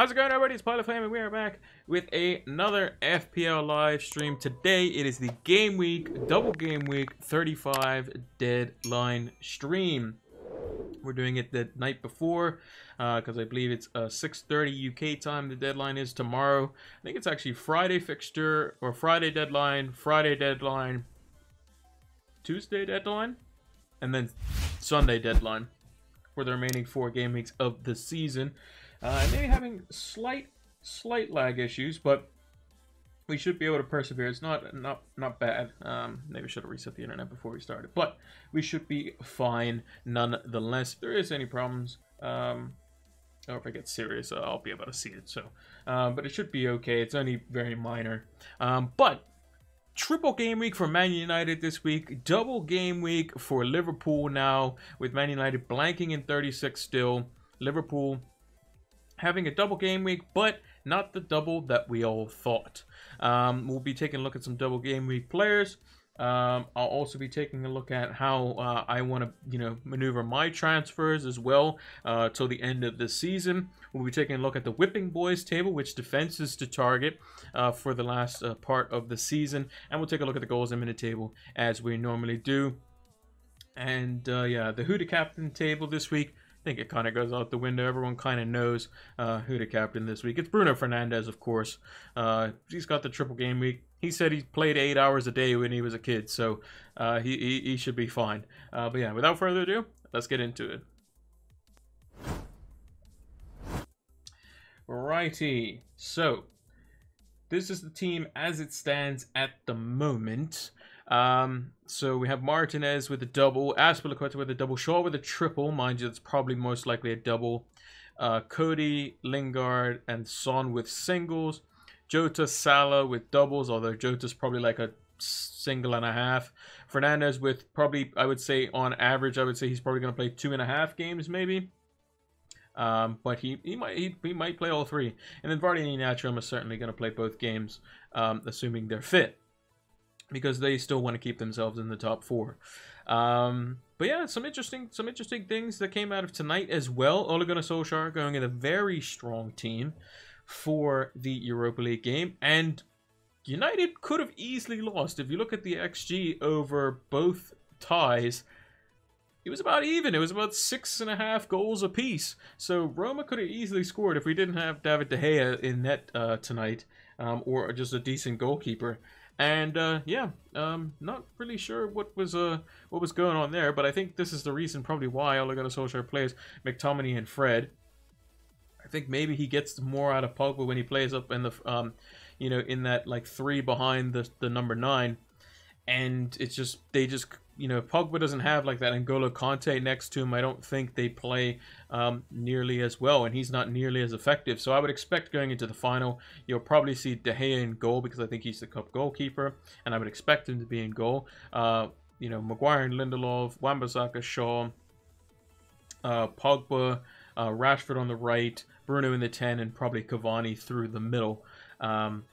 How's it going everybody? It's Pilot Flame and we are back with another FPL live stream. Today it is the game week, double game week 35 deadline stream. We're doing it the night before because uh, I believe it's uh, 6.30 UK time. The deadline is tomorrow. I think it's actually Friday fixture or Friday deadline, Friday deadline, Tuesday deadline, and then Sunday deadline for the remaining four game weeks of the season. Uh, maybe having slight, slight lag issues, but we should be able to persevere. It's not, not, not bad. Um, maybe should have reset the internet before we started, but we should be fine nonetheless. If there is any problems, um, or if I get serious, uh, I'll be able to see it. So, uh, but it should be okay. It's only very minor. Um, but triple game week for Man United this week, double game week for Liverpool now, with Man United blanking in 36 still. Liverpool having a double game week, but not the double that we all thought. Um, we'll be taking a look at some double game week players. Um, I'll also be taking a look at how uh, I want to, you know, maneuver my transfers as well uh, till the end of the season. We'll be taking a look at the Whipping Boys table, which defenses to target uh, for the last uh, part of the season, and we'll take a look at the goals and minute table as we normally do. And uh, yeah, the the Captain table this week. I think it kind of goes out the window. Everyone kind of knows uh, who the captain this week. It's Bruno Fernandes, of course. Uh, he's got the triple game week. He said he played eight hours a day when he was a kid, so uh, he, he, he should be fine. Uh, but yeah, without further ado, let's get into it. Righty, so this is the team as it stands at the moment. Um, so we have Martinez with a double, Azpilicueta with a double, Shaw with a triple. Mind you, that's probably most likely a double. Uh, Coady, Lingard, and Son with singles. Jota, Salah with doubles, although Jota's probably like a single and a half. Fernandes with probably, I would say, on average, I would say he's probably going to play two and a half games, maybe. Um, but he, he might he, he might play all three. And then Vardy and Iheanacho is certainly going to play both games, um, assuming they're fit because they still want to keep themselves in the top four. Um, but yeah, some interesting some interesting things that came out of tonight as well. Ole Gunnar Solskjaer going in a very strong team for the Europa League game, and United could have easily lost. If you look at the XG over both ties, it was about even. It was about six and a half goals apiece. So Roma could have easily scored if we didn't have David De Gea in net uh, tonight, um, or just a decent goalkeeper. And uh, yeah, um, not really sure what was uh what was going on there, but I think this is the reason probably why Ole Gunnar Solskjaer plays McTominay and Fred. I think maybe he gets more out of Pogba when he plays up in the um, you know, in that like three behind the the number nine, and it's just they just you know, if Pogba doesn't have like that N'Golo Kanté next to him. I don't think they play um, nearly as well, and he's not nearly as effective. So I would expect going into the final, you'll probably see De Gea in goal because I think he's the cup goalkeeper, and I would expect him to be in goal. Uh, you know, Maguire and Lindelof, Wan-Bissaka, Shaw, uh, Pogba, uh, Rashford on the right, Bruno in the 10, and probably Cavani through the middle. Um,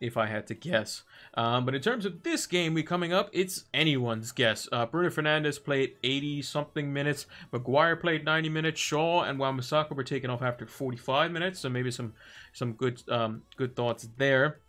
if I had to guess. Um, but in terms of this game we coming up, it's anyone's guess. Uh, Bruno Fernandes played 80-something minutes. Maguire played 90 minutes. Shaw and Wan-Bissaka were taken off after 45 minutes, so maybe some some good um, good thoughts there.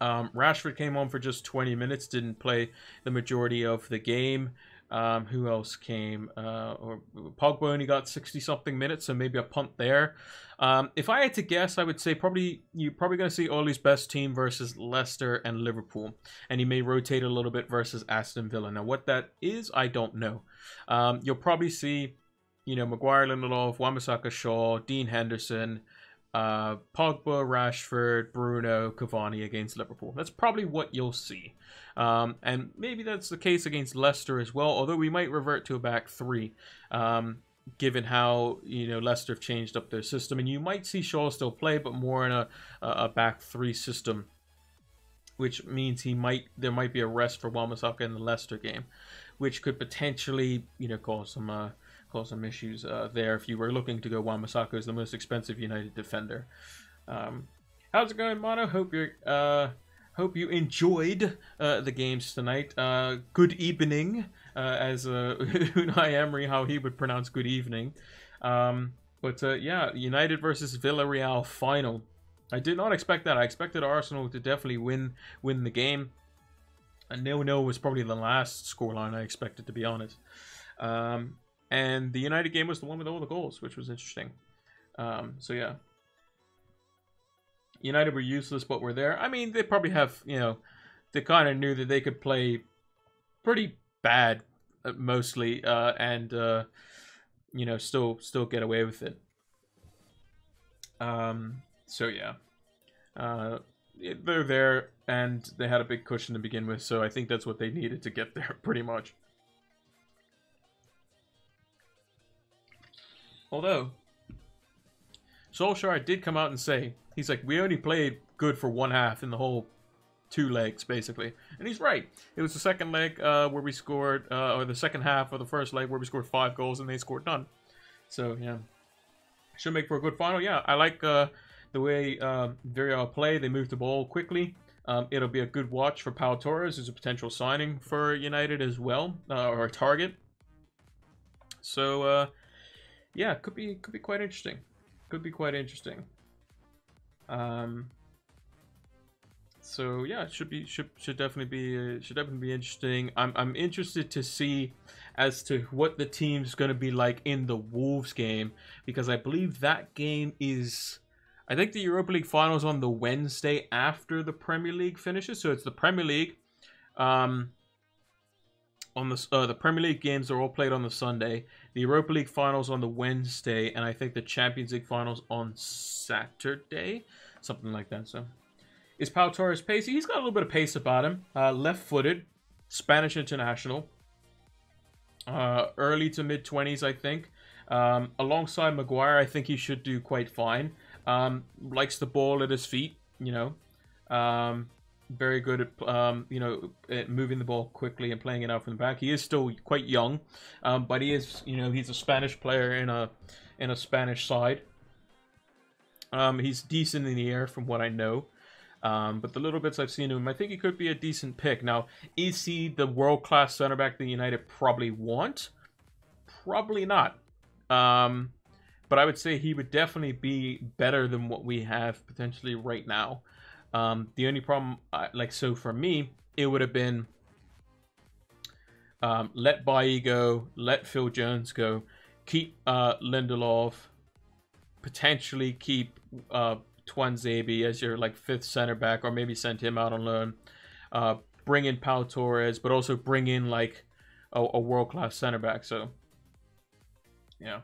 Um, Rashford came on for just 20 minutes, didn't play the majority of the game. Um, who else came? Uh, or Pogba only got 60 something minutes, so maybe a punt there. Um, if I had to guess, I would say probably you're probably going to see Ole's best team versus Leicester and Liverpool, and he may rotate a little bit versus Aston Villa. Now, what that is, I don't know. Um, you'll probably see, you know, Maguire, Lindelof, Wan-Bissaka, Shaw, Dean Henderson, uh, Pogba, Rashford, Bruno, Cavani against Liverpool. That's probably what you'll see. Um, and maybe that's the case against Leicester as well, although we might revert to a back three, um, given how, you know, Leicester have changed up their system. And you might see Shaw still play, but more in a, a back three system, which means he might there might be a rest for Wan-Bissaka in the Leicester game, which could potentially, you know, cause some... Uh, cause some issues uh, there if you were looking to go Wan-Bissaka as the most expensive United defender. Um, how's it going, Mono? Hope you're uh, hope you enjoyed uh, the games tonight. Uh, good evening, uh, as uh, Unai Emery, how he would pronounce good evening. Um, But uh, yeah, United versus Villarreal final. I did not expect that. I expected Arsenal to definitely win win the game. A nil-nil was probably the last scoreline I expected, to be honest. Um, and the United game was the one with all the goals, which was interesting. Um, so yeah, United were useless, but were there. I mean, they probably have, you know, they kind of knew that they could play pretty bad, uh, mostly, uh, and uh, you know, still still get away with it. Um, so yeah, uh, they're there, and they had a big cushion to begin with. So I think that's what they needed to get there, pretty much. Although Solskjaer did come out and say he's like, we only played good for one half in the whole two legs, basically. And he's right. It was the second leg uh, where we scored, uh, or the second half of the first leg where we scored five goals and they scored none. So, yeah. Should make for a good final. Yeah, I like uh, the way uh, Villarreal play. They move the ball quickly. Um, it'll be a good watch for Pau Torres, who's a potential signing for United as well, uh, or a target. So, uh, yeah, could be could be quite interesting. Could be quite interesting. Um, so yeah, it should be should should definitely be uh, should definitely be interesting. I'm I'm interested to see as to what the team's going to be like in the Wolves game because I believe that game is I think the Europa League finals on the Wednesday after the Premier League finishes. So it's the Premier League um on the uh, the Premier League games are all played on the Sunday. The Europa League finals on the Wednesday and I think the Champions League finals on Saturday something like that. So, is Pau Torres pacey? He's got a little bit of pace about him. Uh, left-footed, Spanish international. Uh, early to mid 20s, I think. Um, alongside Maguire, I think he should do quite fine. Um, likes the ball at his feet, you know. Um, very good at um, you know at moving the ball quickly and playing it out from the back. He is still quite young, um, but he is you know he's a Spanish player in a in a Spanish side. Um, he's decent in the air from what I know. Um, but the little bits I've seen of him, I think he could be a decent pick. Now, is he the world class center back that United probably want? Probably not. Um, but I would say he would definitely be better than what we have potentially right now. Um, the only problem, like, so for me, it would have been um, let Bailly go, let Phil Jones go, keep uh, Lindelof, potentially keep uh, Tuanzebe as your like fifth center back, or maybe send him out on loan. Uh, bring in Pau Torres, but also bring in like a, a world class center back. So, yeah,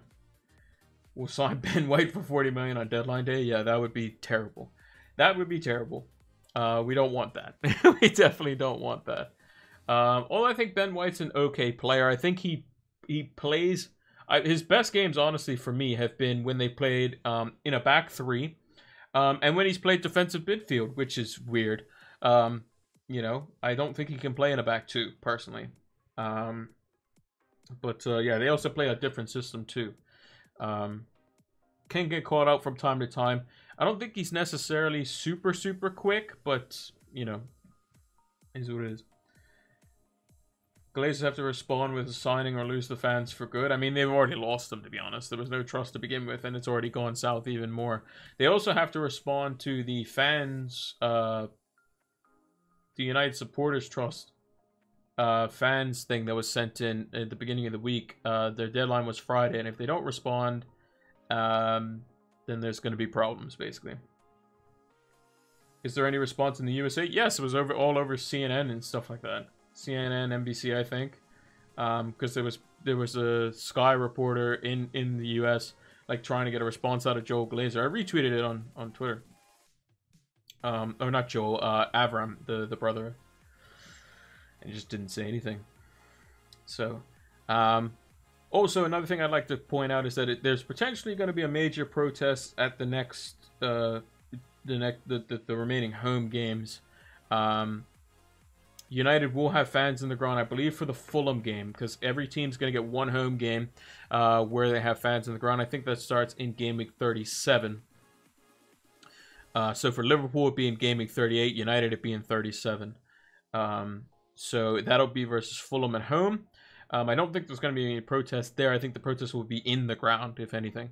we'll sign Ben White for forty million on deadline day. Yeah, that would be terrible. That would be terrible. Uh, we don't want that. we definitely don't want that. Um, although I think Ben White's an okay player. I think he he plays I, his best games, honestly, for me, have been when they played um, in a back three, um, and when he's played defensive midfield, which is weird. Um, you know, I don't think he can play in a back two personally. Um, but uh, yeah, they also play a different system too. Um, can get caught out from time to time. I don't think he's necessarily super super quick, but you know, is what it is. Glazers have to respond with a signing or lose the fans for good. I mean, they've already lost them, to be honest. There was no trust to begin with, and it's already gone south even more. They also have to respond to the fans, uh, the United Supporters Trust uh, fans thing that was sent in at the beginning of the week. Uh, their deadline was Friday, and if they don't respond, um, then there's going to be problems, basically. Is there any response in the USA? Yes, it was over all over CNN and stuff like that. CNN, NBC, I think, because um, there was there was a Sky reporter in in the U.S. like trying to get a response out of Joel Glazer. I retweeted it on on Twitter. Um, or not Joel, uh, Avram, the the brother, and just didn't say anything. So, um, also another thing I'd like to point out is that it, there's potentially going to be a major protest at the next uh, the next the, the, the remaining home games. Um, United will have fans in the ground, I believe, for the Fulham game because every team's going to get one home game uh, where they have fans in the ground. I think that starts in game week 37. Uh, so for Liverpool, it being game week 38, United it being 37. Um, so that'll be versus Fulham at home. Um, I don't think there's going to be any protest there. I think the protest will be in the ground, if anything.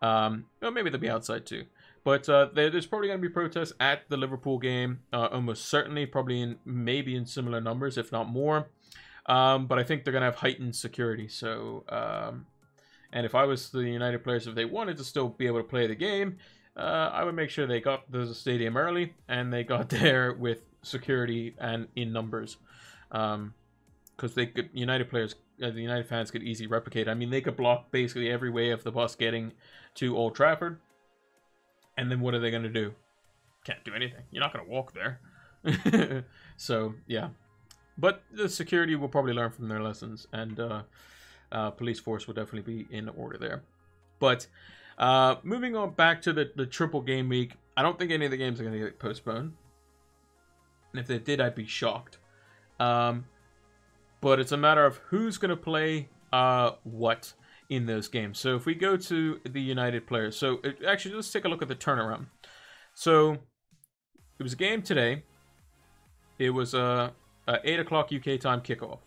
Um, or maybe they'll be outside too. But uh, there's probably going to be protests at the Liverpool game, uh, almost certainly, probably in maybe in similar numbers, if not more. Um, but I think they're going to have heightened security. So, um, and if I was the United players, if they wanted to still be able to play the game, uh, I would make sure they got the stadium early and they got there with security and in numbers, because they could United players, uh, the United fans could easily replicate. I mean, they could block basically every way of the bus getting to Old Trafford, and then what are they going to do? Can't do anything. You're not going to walk there. so yeah, but the security will probably learn from their lessons, and uh, uh, police force will definitely be in order there. But uh, moving on back to the, the triple game week, I don't think any of the games are going to get postponed. And if they did, I'd be shocked. Um, but it's a matter of who's going to play uh, what in those games. So if we go to the United players, so it, actually let's take a look at the turnaround. So it was a game today. It was a, a 8 o'clock UK time kickoff.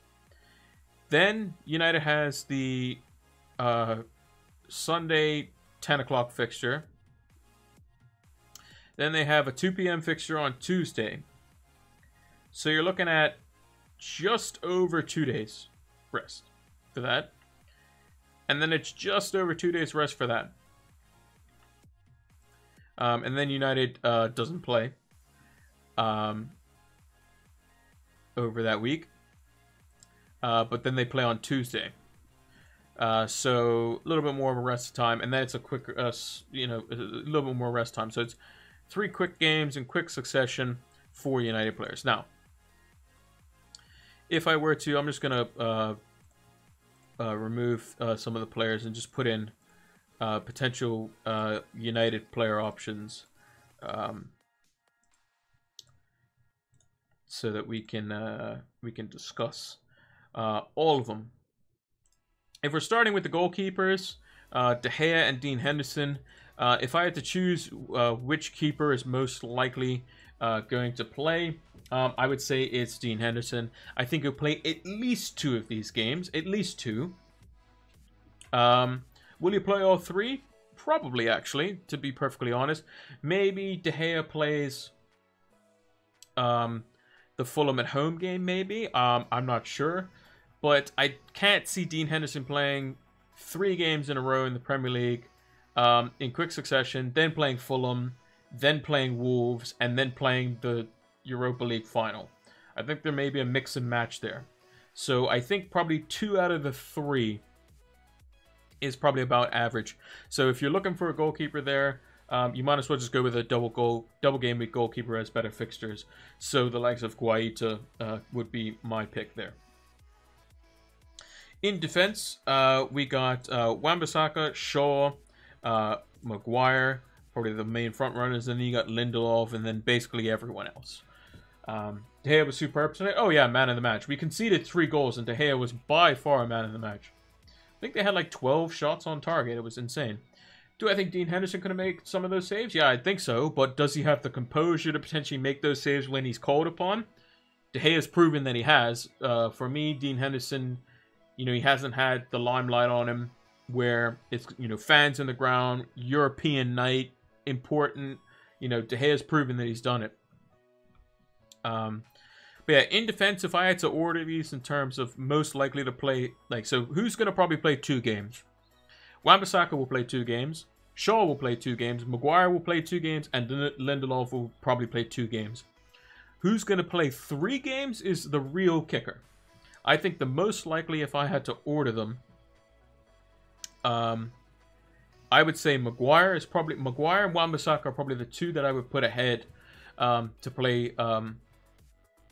Then United has the uh, Sunday 10 o'clock fixture. Then they have a 2 p.m. fixture on Tuesday. So you're looking at just over two days rest for that. And then it's just over two days rest for that. Um, and then United uh, doesn't play um, over that week. Uh, but then they play on Tuesday. Uh, so a little bit more of a rest time, and then it's a quick, uh, you know, a little bit more rest time. So it's three quick games in quick succession for United players. Now, if I were to, I'm just gonna uh, uh, remove uh, some of the players and just put in uh, potential uh, United player options, um, so that we can uh, we can discuss all of them. If we're starting with the goalkeepers, uh, De Gea and Dean Henderson, uh, if I had to choose uh, which keeper is most likely uh, going to play, um, I would say it's Dean Henderson. I think he'll play at least two of these games, at least two. Um, will he play all three? Probably, actually, to be perfectly honest. Maybe De Gea plays um, the Fulham at home game, maybe. Um, I'm not sure. But I can't see Dean Henderson playing three games in a row in the Premier League um, in quick succession, then playing Fulham, then playing Wolves, and then playing the Europa League final. I think there may be a mix and match there. So I think probably two out of the three is probably about average. So if you're looking for a goalkeeper there, um, you might as well just go with a double goal, double game week goalkeeper as better fixtures. So the likes of Guaita uh, would be my pick there. In defense, uh, we got uh, Wan-Bissaka, Shaw, uh, Maguire, probably the main front runners. And then you got Lindelof, and then basically everyone else. Um, De Gea was superb tonight. Oh yeah, man of the match. We conceded three goals, and De Gea was by far a man of the match. I think they had like 12 shots on target. It was insane. Do I think Dean Henderson could make some of those saves? Yeah, I think so. But does he have the composure to potentially make those saves when he's called upon? De Gea has proven that he has. Uh, for me, Dean Henderson you know, he hasn't had the limelight on him where it's, you know, fans in the ground, European night, important. You know, De Gea's proven that he's done it. Um, but yeah, in defense, if I had to order these in terms of most likely to play, like, so who's going to probably play two games? Wan-Bissaka will play two games. Shaw will play two games. Maguire will play two games. And Lindelof will probably play two games. Who's going to play three games is the real kicker. I think the most likely, if I had to order them, um, I would say Maguire is probably Maguire and Wan-Bissaka are probably the two that I would put ahead um, to play um,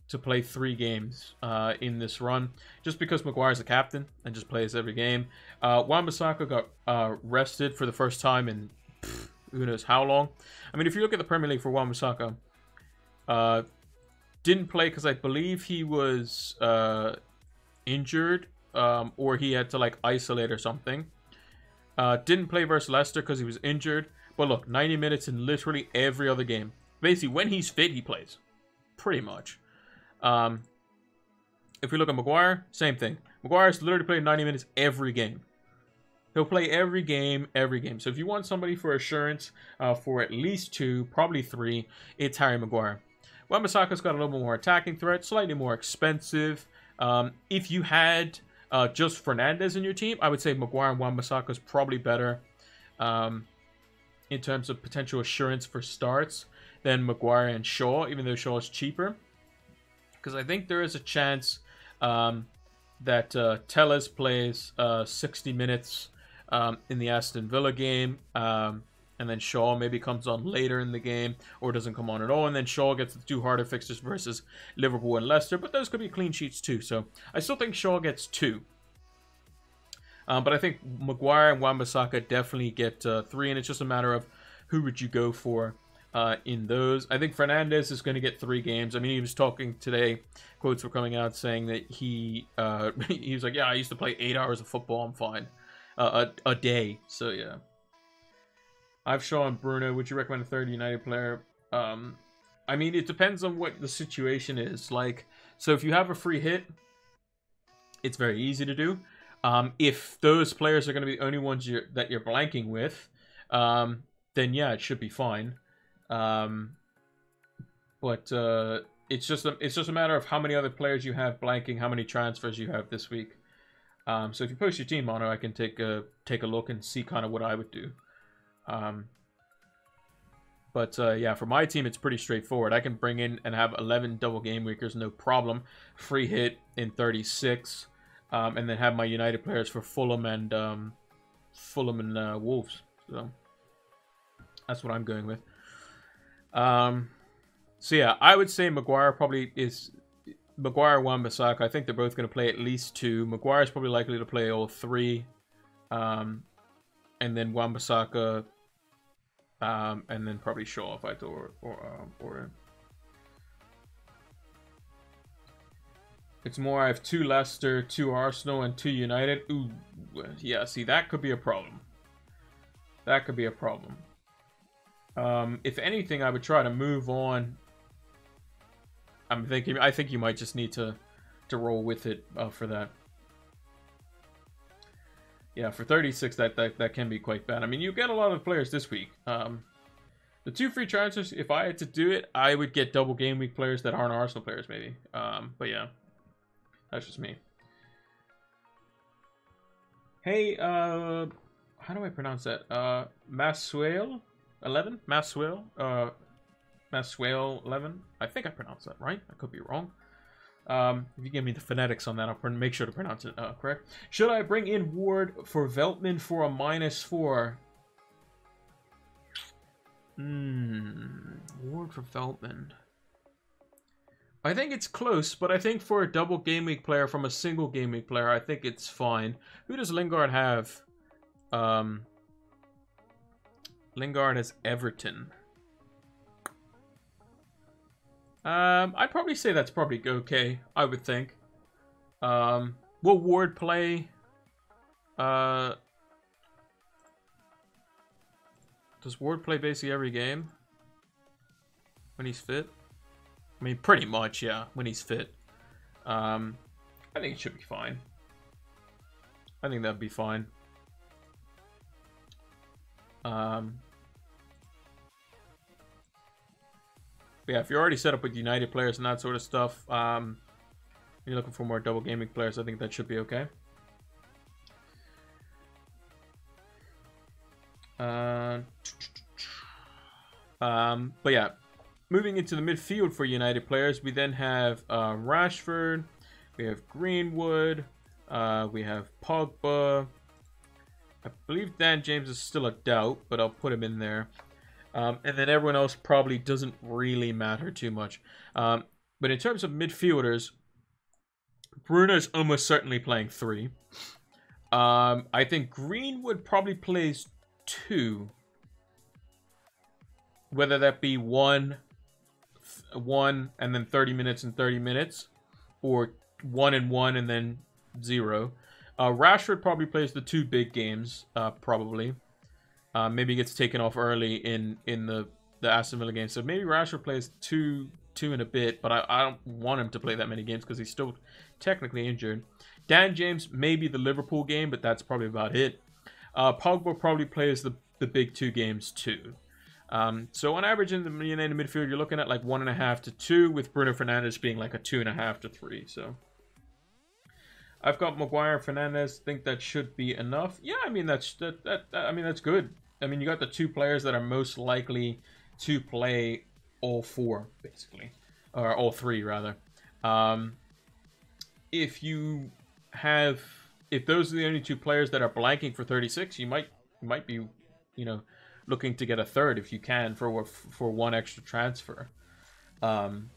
to play three games uh, in this run, just because Maguire's the captain and just plays every game. Uh, Wan-Bissaka got uh, rested for the first time in pff, who knows how long. I mean, if you look at the Premier League for Wan-Bissaka, uh, didn't play because I believe he was uh, injured um, or he had to like isolate or something. Uh, didn't play versus Leicester because he was injured. But look, 90 minutes in literally every other game. Basically, when he's fit, he plays. Pretty much. Um, if we look at Maguire, same thing. Maguire's literally played 90 minutes every game. He'll play every game, every game. So if you want somebody for assurance uh, for at least two, probably three, it's Harry Maguire. Wan-Bissaka's got a little bit more attacking threat, slightly more expensive. Um, if you had uh, just Fernandes in your team, I would say Maguire and Wan-Bissaka is probably better um, in terms of potential assurance for starts than Maguire and Shaw, even though Shaw is cheaper. Because I think there is a chance um, that uh, plays uh, 60 minutes um, in the Aston Villa game. Um, and then Shaw maybe comes on later in the game or doesn't come on at all. And then Shaw gets the two harder fixtures versus Liverpool and Leicester. But those could be clean sheets too. So I still think Shaw gets two. Um, but I think Maguire and Wan-Bissaka definitely get uh, three. And it's just a matter of who would you go for uh, in those. I think Fernandes is going to get three games. I mean, he was talking today, quotes were coming out saying that he uh, he was like, yeah, I used to play eight hours of football. I'm fine. Uh, a, a day. So, yeah. I've shown Bruno. Would you recommend a third United player? Um, I mean, it depends on what the situation is. Like, so if you have a free hit, it's very easy to do. Um, if those players are going to be the only ones you're, that you're blanking with, um, then yeah, it should be fine. Um, but uh, it's just a, it's just a matter of how many other players you have blanking, how many transfers you have this week. Um, so if you post your team mono, I can take a take a look and see kind of what I would do. Um, but uh, yeah, for my team, it's pretty straightforward. I can bring in and have 11 double game weekers, no problem. Free hit in 36, um, and then have my United players for Fulham and um, Fulham and uh, Wolves. So that's what I'm going with. Um, so yeah, I would say Maguire probably is Maguire, Wan-Bissaka. I think they're both going to play at least two. Maguire is probably likely to play all three. Um, and then Wan-Bissaka um, and then probably Shaw if I had or or um, or. It's more I have two Leicester, two Arsenal, and two United. Ooh, yeah. See, that could be a problem. That could be a problem. Um, if anything, I would try to move on. I'm thinking. I think you might just need to to roll with it uh, for that. Yeah, for 36, that, that, that can be quite bad. I mean, you get a lot of players this week. Um, the two free transfers, if I had to do it, I would get double game week players that aren't Arsenal players, maybe. Um, but yeah, that's just me. Hey, uh, how do I pronounce that? Uh, Masuel 11? Masuel? Uh, Masuel 11? I think I pronounced that right. I could be wrong. Um, if you give me the phonetics on that, I'll make sure to pronounce it uh, correct. Should I bring in Ward for Veltman for a minus four? Hmm, Ward for Veltman. I think it's close, but I think for a double game week player from a single game week player, I think it's fine. Who does Lingard have? Um, Lingard has Everton. Um, I'd probably say that's probably okay. I would think. Um, will Ward play? Uh, does Ward play basically every game when he's fit? I mean, pretty much, yeah, when he's fit. Um, I think it should be fine. I think that'd be fine. Um, yeah, if you're already set up with United players and that sort of stuff, um, you're looking for more double gaming players, I think that should be okay. Uh, um, but yeah, moving into the midfield for United players, we then have uh, Rashford, we have Greenwood, uh, we have Pogba. I believe Dan James is still a doubt, but I'll put him in there. Um, and then everyone else probably doesn't really matter too much. Um, but in terms of midfielders, Bruno's almost certainly playing three. Um, I think Greenwood probably plays two. Whether that be one, one and then 30 minutes and 30 minutes, or one and one and then zero. Uh, Rashford probably plays the two big games, uh, probably. Uh, maybe gets taken off early in in the the Aston Villa game. So maybe Rashford plays two two in a bit, but I, I don't want him to play that many games because he's still technically injured. Dan James maybe the Liverpool game, but that's probably about it. Uh, Pogba probably plays the, the big two games too. Um, so on average in the United midfield, you're looking at like one and a half to two, with Bruno Fernandes being like a two and a half to three. So I've got Maguire and Fernandes. Think that should be enough. Yeah, I mean that's that, that, that I mean that's good. I mean you got the two players that are most likely to play all four basically, or all three rather. Um, if you have if those are the only two players that are blanking for 36, you might you might be, you know, looking to get a third if you can for for one extra transfer. Um,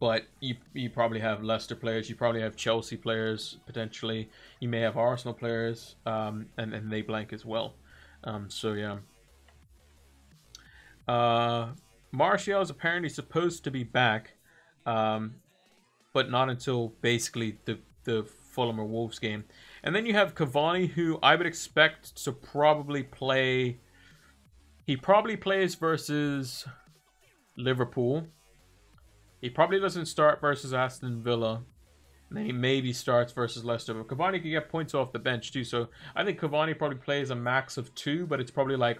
but you you probably have Leicester players, you probably have Chelsea players potentially. You may have Arsenal players, um, and and they blank as well. Um, so yeah. Uh, Martial is apparently supposed to be back, um, but not until basically the the Fulham or Wolves game. And then you have Cavani, who I would expect to probably play. He probably plays versus Liverpool. He probably doesn't start versus Aston Villa. And then he maybe starts versus Leicester. But Cavani can get points off the bench too. So I think Cavani probably plays a max of two, but it's probably like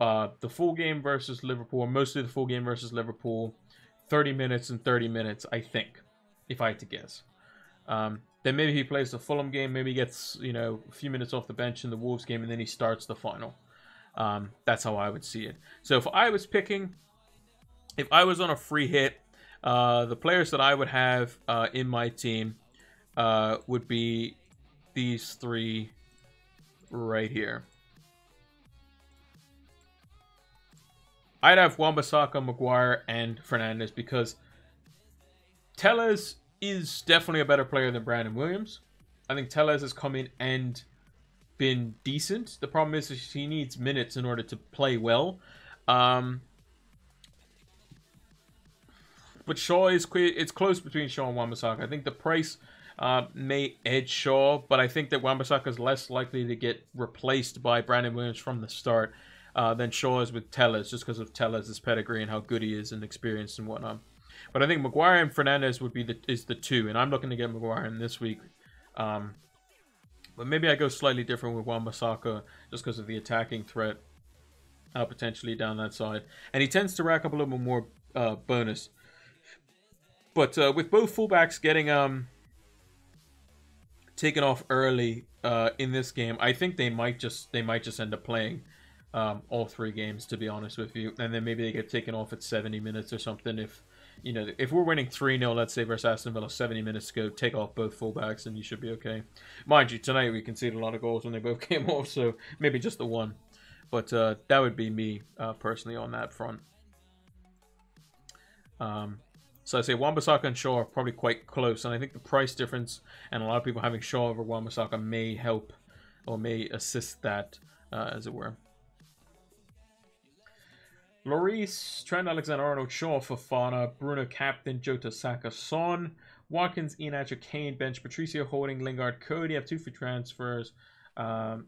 uh, the full game versus Liverpool, mostly the full game versus Liverpool, 30 minutes and 30 minutes, I think, if I had to guess. Um, then maybe he plays the Fulham game, maybe gets, you know, a few minutes off the bench in the Wolves game, and then he starts the final. Um, that's how I would see it. So if I was picking, if I was on a free hit, uh, the players that I would have uh, in my team uh, would be these three right here. I'd have Wan-Bissaka, Maguire, and Fernandes because Telles is definitely a better player than Brandon Williams. I think Telles has come in and been decent. The problem is he needs minutes in order to play well. Um, but Shaw is it's close between Shaw and Wan-Bissaka. I think the price uh, may edge Shaw, but I think that Wan-Bissaka is less likely to get replaced by Brandon Williams from the start uh, than Shaw is with Telles, just because of Telles' pedigree and how good he is and experienced and whatnot. But I think Maguire and Fernandes would be the is the two, and I'm looking to get Maguire in this week. Um, but maybe I go slightly different with Wan-Bissaka just because of the attacking threat uh, potentially down that side, and he tends to rack up a little bit more uh, bonus. But uh, with both fullbacks getting um taken off early uh, in this game, I think they might just they might just end up playing um, all three games. To be honest with you, and then maybe they get taken off at 70 minutes or something if you know, if we're winning 3 0, let's say, versus Aston Villa, 70 minutes go, take off both fullbacks and you should be okay. Mind you, tonight we conceded a lot of goals when they both came off, so maybe just the one. But uh, that would be me uh, personally on that front. Um, so I say Wan-Bissaka and Shaw are probably quite close, and I think the price difference and a lot of people having Shaw over Wan-Bissaka may help or may assist that, uh, as it were. Lloris, Trent Alexander-Arnold, Shaw, Fofana, Bruno Captain, Jota, Saka, Son, Watkins, Iheanacho, Kane, Bench, Patricio, Holding, Lingard, Coady. have two free transfers. Um,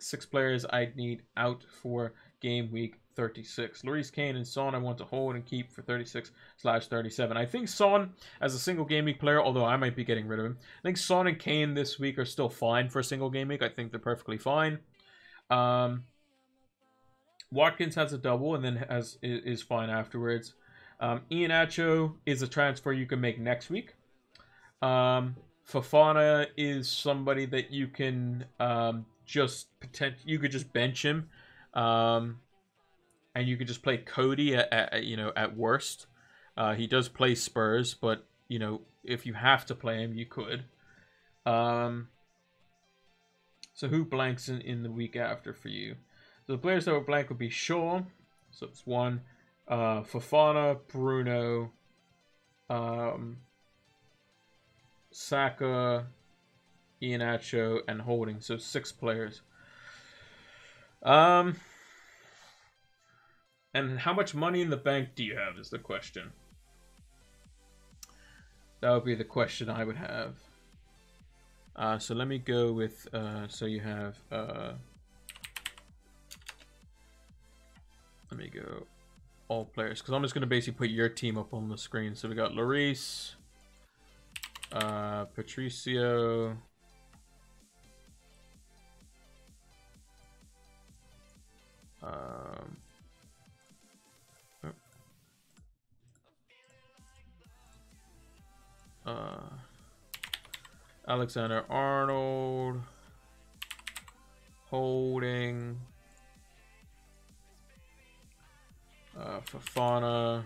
six players I'd need out for game week 36. Lloris, Kane, and Son I want to hold and keep for 36 slash 37. I think Son as a single game week player, although I might be getting rid of him. I think Son and Kane this week are still fine for a single game week. I think they're perfectly fine. Um, Watkins has a double and then has is fine afterwards. Um, Iheanacho is a transfer you can make next week. Um, Fofana is somebody that you can um, just pretend you could just bench him, um, and you could just play Coady at, at you know at worst. Uh, he does play Spurs, but you know if you have to play him, you could. Um, so who blanks in, in the week after for you? So the players that were blank would be Shaw. So it's one. Uh, Fofana, Bruno, um, Saka, Iheanacho, and Holding. So six players. Um, and how much money in the bank do you have is the question. That would be the question I would have. Uh, so let me go with, uh, so you have, uh, let me go all players, because I'm just going to basically put your team up on the screen. So we got Lloris, uh, Patricio, um, uh, Alexander Arnold. Holding. Uh, Fofana.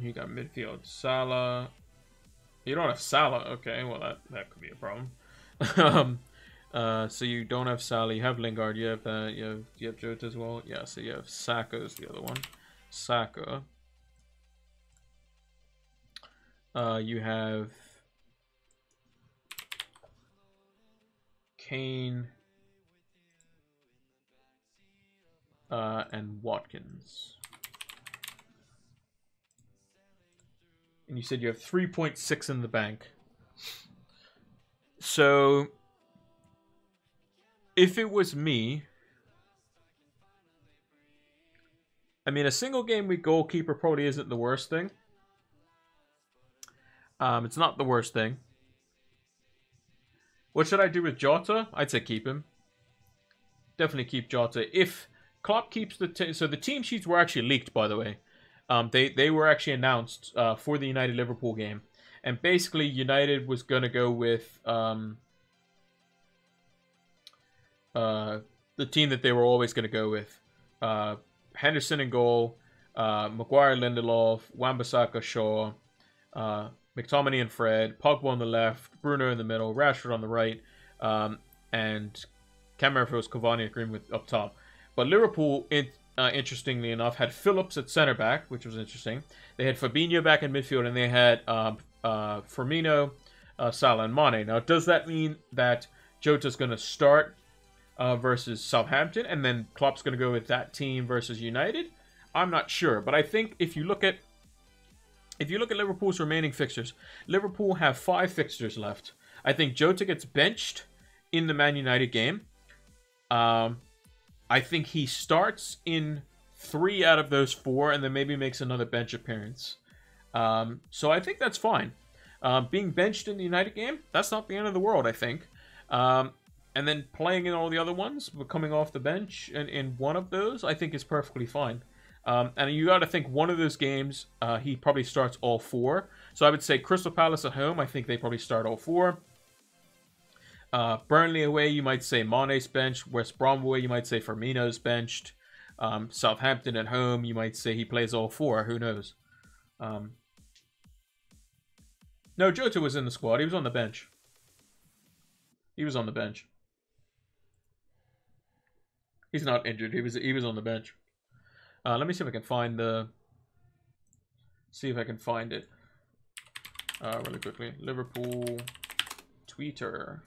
You got midfield Salah. You don't have Salah. Okay, well that that could be a problem. um, uh, so you don't have Salah. You have Lingard. You have uh, you have you have Jota as well. Yeah. So you have Saka is the other one. Saka. Uh, you have Kane uh, and Watkins. And you said you have 3.6 in the bank. So, if it was me, I mean, a single game week goalkeeper probably isn't the worst thing. Um, it's not the worst thing. What should I do with Jota? I'd say keep him. Definitely keep Jota. If Klopp keeps the... so the team sheets were actually leaked, by the way. Um, they, they were actually announced uh, for the United-Liverpool game. And basically, United was going to go with um, uh, the team that they were always going to go with. Uh, Henderson in goal, uh, Maguire, Lindelof, Wan-Bissaka, Shaw, uh, McTominay and Fred, Pogba on the left, Bruno in the middle, Rashford on the right, um, and Cameron was Cavani and Greenwood up top. But Liverpool, in, uh, interestingly enough, had Phillips at center back, which was interesting. They had Fabinho back in midfield, and they had um, uh, Firmino, uh, Salah, and Mane. Now, does that mean that Jota's going to start uh, versus Southampton, and then Klopp's going to go with that team versus United. I'm not sure, but I think if you look at if you look at Liverpool's remaining fixtures, Liverpool have five fixtures left. I think Jota gets benched in the Man United game. Um, I think he starts in three out of those four, and then maybe makes another bench appearance. Um, so I think that's fine. Um, being benched in the United game, that's not the end of the world, I think. Um, and then playing in all the other ones, but coming off the bench in, in one of those, I think is perfectly fine. Um, and you got to think one of those games, uh, he probably starts all four. So I would say Crystal Palace at home, I think they probably start all four. Uh, Burnley away, you might say Mane's benched. West Brom away, you might say Firmino's benched. Um, Southampton at home, you might say he plays all four. Who knows? Um, no, Jota was in the squad. He was on the bench. He was on the bench. He's not injured. He was he was on the bench. Uh, let me see if I can find the. See if I can find it. Uh, really quickly, Liverpool Twitter.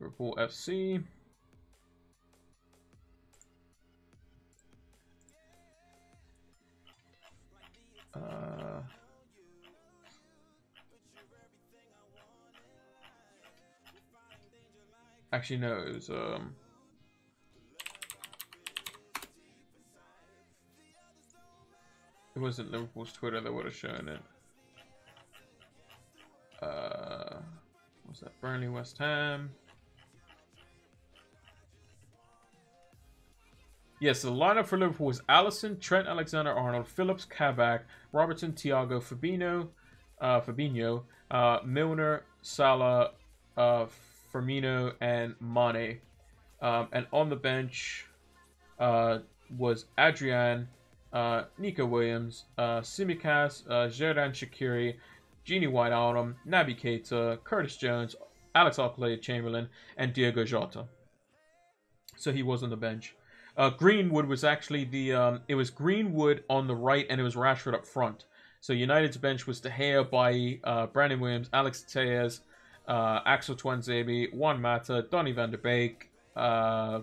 Liverpool FC. Uh, actually, no, it was um. It wasn't Liverpool's Twitter that would have shown it. Uh, what's that? Burnley, West Ham. Yes, the lineup for Liverpool was Alisson, Trent Alexander-Arnold, Phillips, Kabak, Robertson, Thiago, Fabinho, uh, Fabinho, uh, Milner, Salah, uh, Firmino, and Mane. Um, and on the bench uh, was Adrian, uh, Neco Williams, uh, Tsimikas, uh, Xherdan Shaqiri, Gini Wijnaldum, Naby Keita, Curtis Jones, Alex Oxlade-Chamberlain, and Diego Jota. So he was on the bench. Uh, Greenwood was actually the um, it was Greenwood on the right and it was Rashford up front. So United's bench was De Gea, by uh, Brandon Williams, Alex Telles, uh, Axel Tuanzebe, Juan Mata, Donny van der Beek, uh,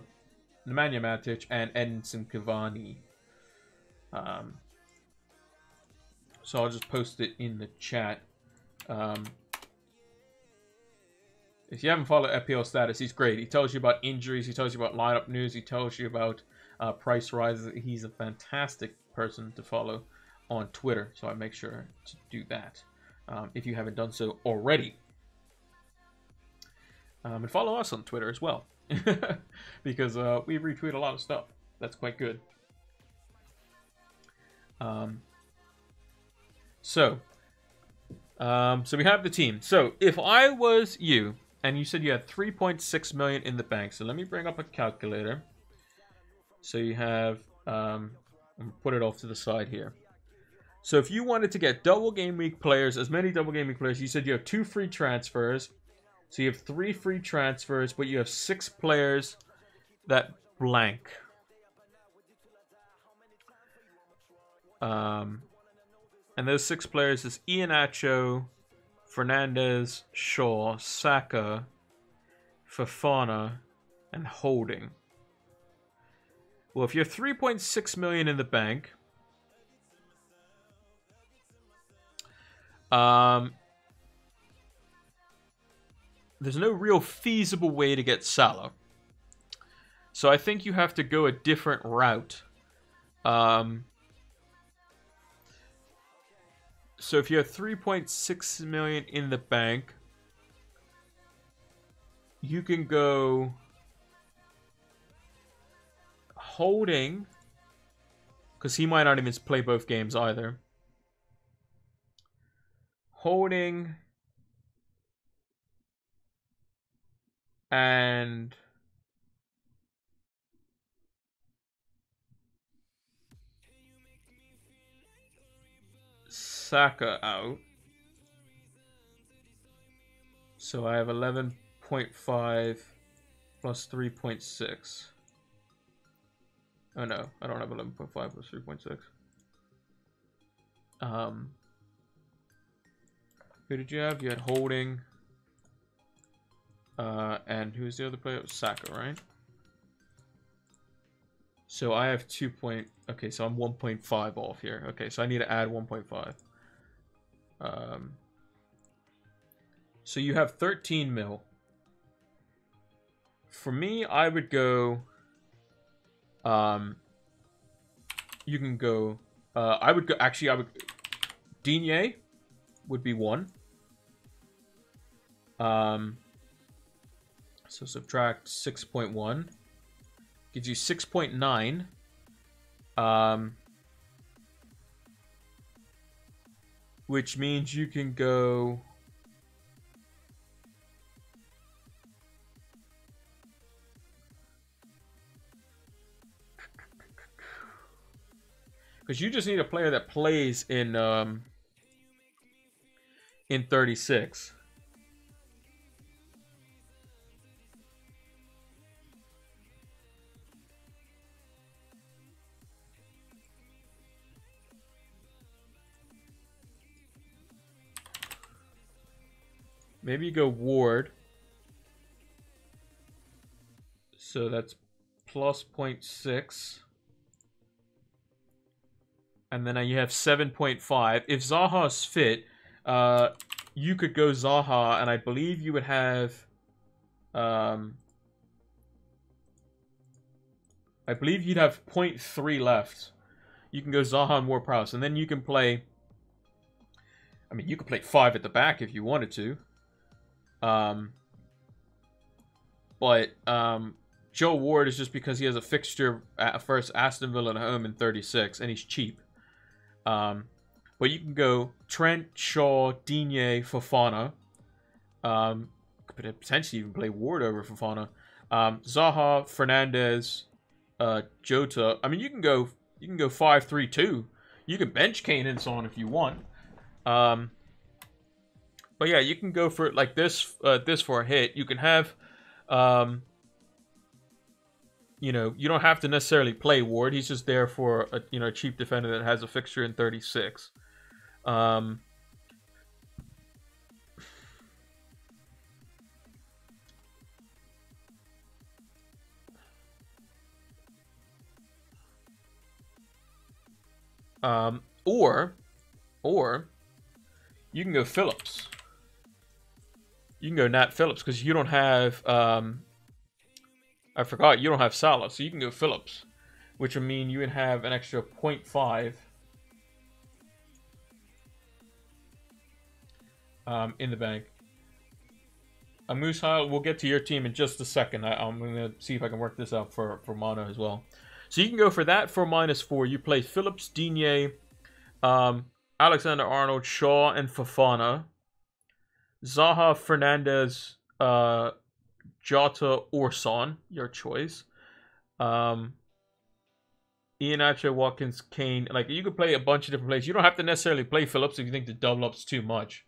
Nemanja Matic, and Edinson Cavani. Um, so I'll just post it in the chat. Um, if you haven't followed FPL status, he's great. He tells you about injuries. He tells you about lineup news. He tells you about uh, price rises. He's a fantastic person to follow on Twitter. So I make sure to do that um, if you haven't done so already. Um, and follow us on Twitter as well because uh, we retweet a lot of stuff. That's quite good. Um, so, Um, so we have the team. So if I was you, and you said you had 3.6 million in the bank, so let me bring up a calculator. So you have, um, put it off to the side here. So if you wanted to get double game week players, as many double game week players, you said you have two free transfers. So you have three free transfers, but you have six players that blank. Um, and those six players is Iheanacho, Fernandes, Shaw, Saka, Fofana, and Holding. Well, if you're 3.6 million in the bank, um, there's no real feasible way to get Salah. So I think you have to go a different route. Um, so if you have 3.6 million in the bank, you can go holding because he might not even play both games either. Holding and Saka out. So I have 11.5 plus 3.6. Oh no, I don't have 11.5 plus 3.6. Um, who did you have? You had Holding. Uh, and who's the other player? Saka, right? So I have 2 point... Okay, so I'm 1.5 off here. Okay, so I need to add 1.5. Um, so you have 13 mil. For me, I would go... Um, you can go... Uh, I would go... Actually, I would... Digne would be one. Um, so subtract 6.1. Gives you 6.9. Um, which means you can go... Because you just need a player that plays in um, in 36. Maybe you go Ward. So that's plus 0.6. And then you have 7.5. If Zaha's fit, uh, you could go Zaha, and I believe you would have... Um, I believe you'd have 0.3 left. You can go Zaha and Ward-Prowse, and then you can play... I mean, you could play 5 at the back if you wanted to. Um, but um, Joe Ward is just because he has a fixture at first Aston Villa at home in 36, and he's cheap. Um, but you can go Trent, Shaw, Digne, Fofana. Um, could potentially even play Ward over Fofana. Um, Zaha, Fernandes, uh, Jota. I mean, you can go you can go five three two. You can bench Kane and so on if you want. Um, but yeah, you can go for it like this uh, this for a hit. You can have, um, you know, you don't have to necessarily play Ward. He's just there for a you know cheap defender that has a fixture in 36. Um, um, or, or you can go Phillips you can go Nat Phillips because you don't have. Um, I forgot you don't have Salah, so you can go Phillips, which would mean you would have an extra 0.5 um, in the bank. A Musa, we'll get to your team in just a second. I, am going to see if I can work this out for, for Mono as well. So you can go for that for minus four. You play Phillips, Digne, um, Alexander Arnold, Shaw, and Fofana Zaha, Fernandes, uh, Jota, or Son, your choice. Um, Iheanacho, Watkins, Kane. Like you could play a bunch of different plays. You don't have to necessarily play Phillips if you think the double up's too much.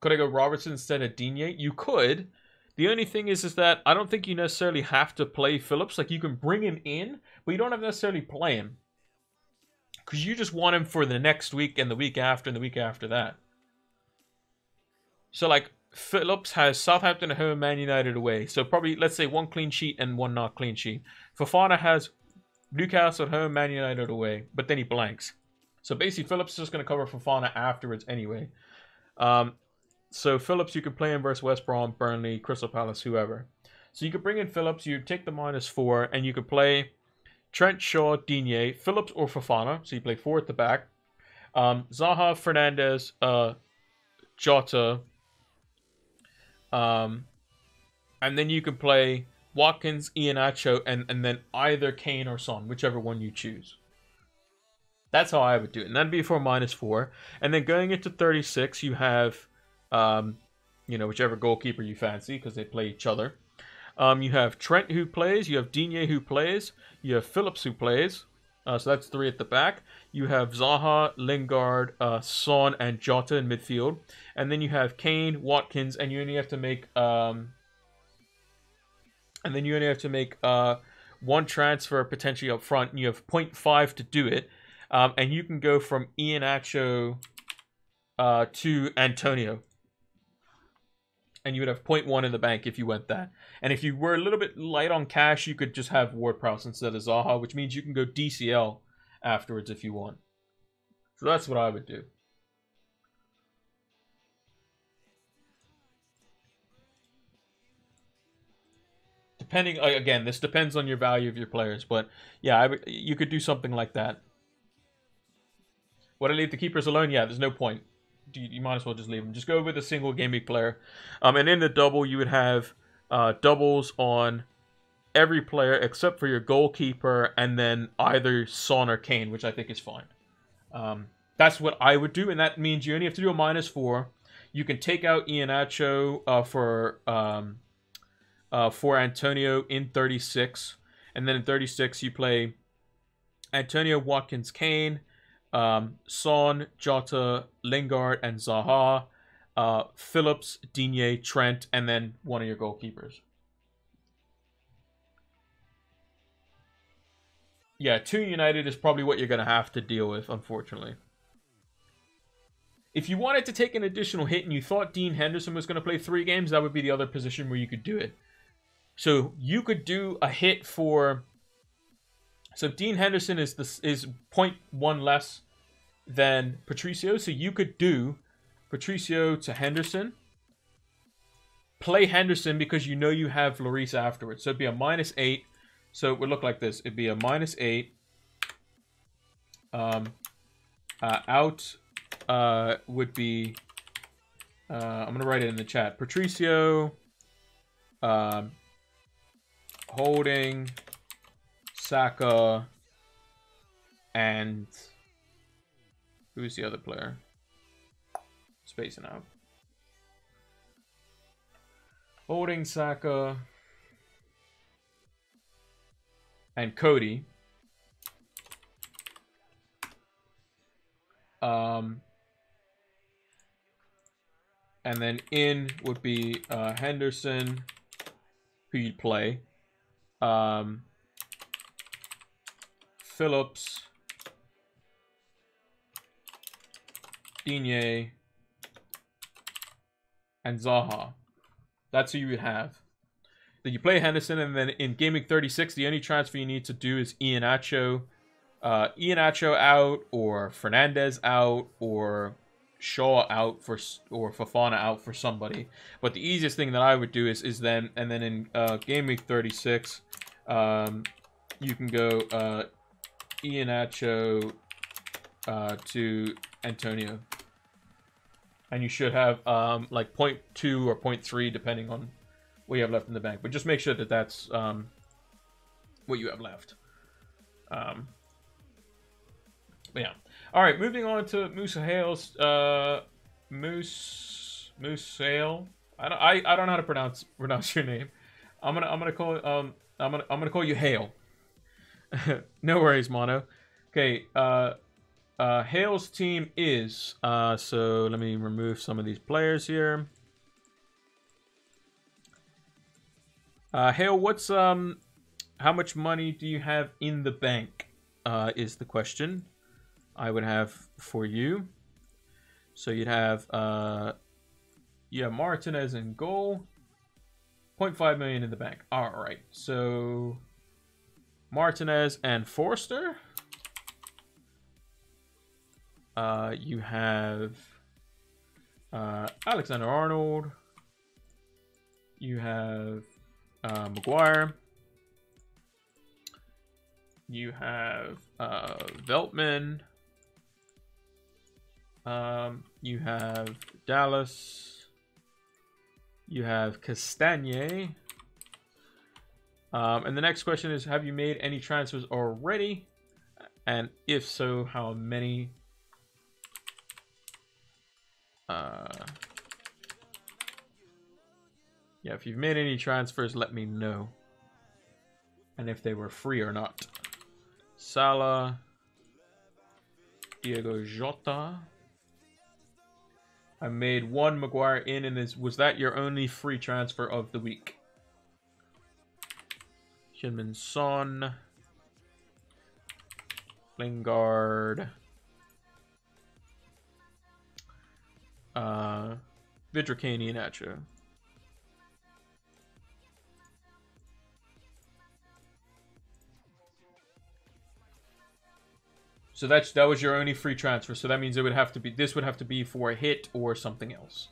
Could I go Robertson instead of Digne? You could. The only thing is, is that I don't think you necessarily have to play Phillips. Like you can bring him in, but you don't have to necessarily play him because you just want him for the next week and the week after and the week after that. So like Phillips has Southampton at home, Man United away. So probably let's say one clean sheet and one not clean sheet. Fofana has Newcastle at home, Man United away, but then he blanks. So basically, Phillips is just going to cover Fofana afterwards anyway. Um, so Phillips, you could play him versus West Brom, Burnley, Crystal Palace, whoever. So you could bring in Phillips, you take the minus four, and you could play Trent Shaw, Digne, Phillips, or Fofana. So you play four at the back. Um, Zaha, Fernandes, uh, Jota. Um, and then you can play Watkins, Iheanacho, and, and then either Kane or Son, whichever one you choose. That's how I would do it. And that'd be for minus four. And then going into 36, you have, um, you know, whichever goalkeeper you fancy because they play each other. Um, you have Trent who plays. You have Digne who plays. You have Phillips who plays. Uh, so that's three at the back. You have Zaha, Lingard, uh, Son, and Jota in midfield. And then you have Kane, Watkins, and you only have to make um, and then you only have to make uh, one transfer potentially up front, and you have 0.5 to do it. Um, and you can go from Iheanacho uh, to Antonio. And you would have 0.1 in the bank if you went that. And if you were a little bit light on cash, you could just have Ward Prowse instead of Zaha, which means you can go DCL afterwards if you want. So that's what I would do. depending again this depends on your value of your players but yeah I, you could do something like that. Would i leave the keepers alone? Yeah there's no point. You, might as well just leave them. Just go with a single game player. Um, and in the double you would have uh, doubles on every player except for your goalkeeper and then either son or kane which i think is fine um, that's what i would do and that means you only have to do a minus four you can take out Iheanacho uh, for um, uh, for Antonio in 36. And then in 36, you play Antonio Watkins Kane, um, Son, Jota, Lingard, and Zaha, uh, Phillips, Digne, Trent, and then one of your goalkeepers. Yeah, two United is probably what you're going to have to deal with, unfortunately. If you wanted to take an additional hit and you thought Dean Henderson was going to play three games, that would be the other position where you could do it. So you could do a hit for. So Dean Henderson is this is 0.1 less than Patricio. So you could do Patricio to Henderson. Play Henderson because you know you have Lloris afterwards. So it'd be a minus eight. So it would look like this. It'd be a minus eight. Um, uh, out uh, would be. Uh, I'm gonna write it in the chat. Patricio. Um, Holding, Saka, and who's the other player? Spacing out. Holding, Saka, and Coady. Um, and then in would be uh, Henderson, who you'd play um, Phillips, Digne, and Zaha. That's who you would have. Then you play Henderson, and then in Gaming 36, the only transfer you need to do is Iheanacho. Uh, Iheanacho out, or Fernandes out, or Shaw out for or Fofana out for somebody. But the easiest thing that I would do is is then and then in uh, game week 36, um, you can go uh, Iheanacho uh, to Antonio, and you should have um, like 0.2 or 0.3 depending on what you have left in the bank. But just make sure that that's um, what you have left. Um, yeah. All right, moving on to Moose Hales. Uh, Moose. Moose Sale. I don't I, I don't know how to pronounce pronounce your name. I'm gonna I'm gonna call um I'm gonna I'm gonna call you Hale. no worries, Mono. Okay, uh uh Hale's team is uh so let me remove some of these players here. Uh Hale, what's um how much money do you have in the bank? Uh is the question I would have for you. So you'd have uh yeah, Martinez in goal. 0.5 million in the bank. All right. So Martinez and Forster. Uh, you have uh, Alexander Arnold. You have uh, Maguire. You have uh, Veltman. Um, you have Dallas. You have Castagne. Um, and the next question is, have you made any transfers already? And if so, how many? Uh, yeah, if you've made any transfers, let me know. And if they were free or not. Salah. Diego Jota. I made one Maguire in, and is was that your only free transfer of the week? Heung-min Son. Lingard. Uh, Vidrakani Iheanacho. So that's that was your only free transfer. So that means it would have to be this would have to be for a hit or something else,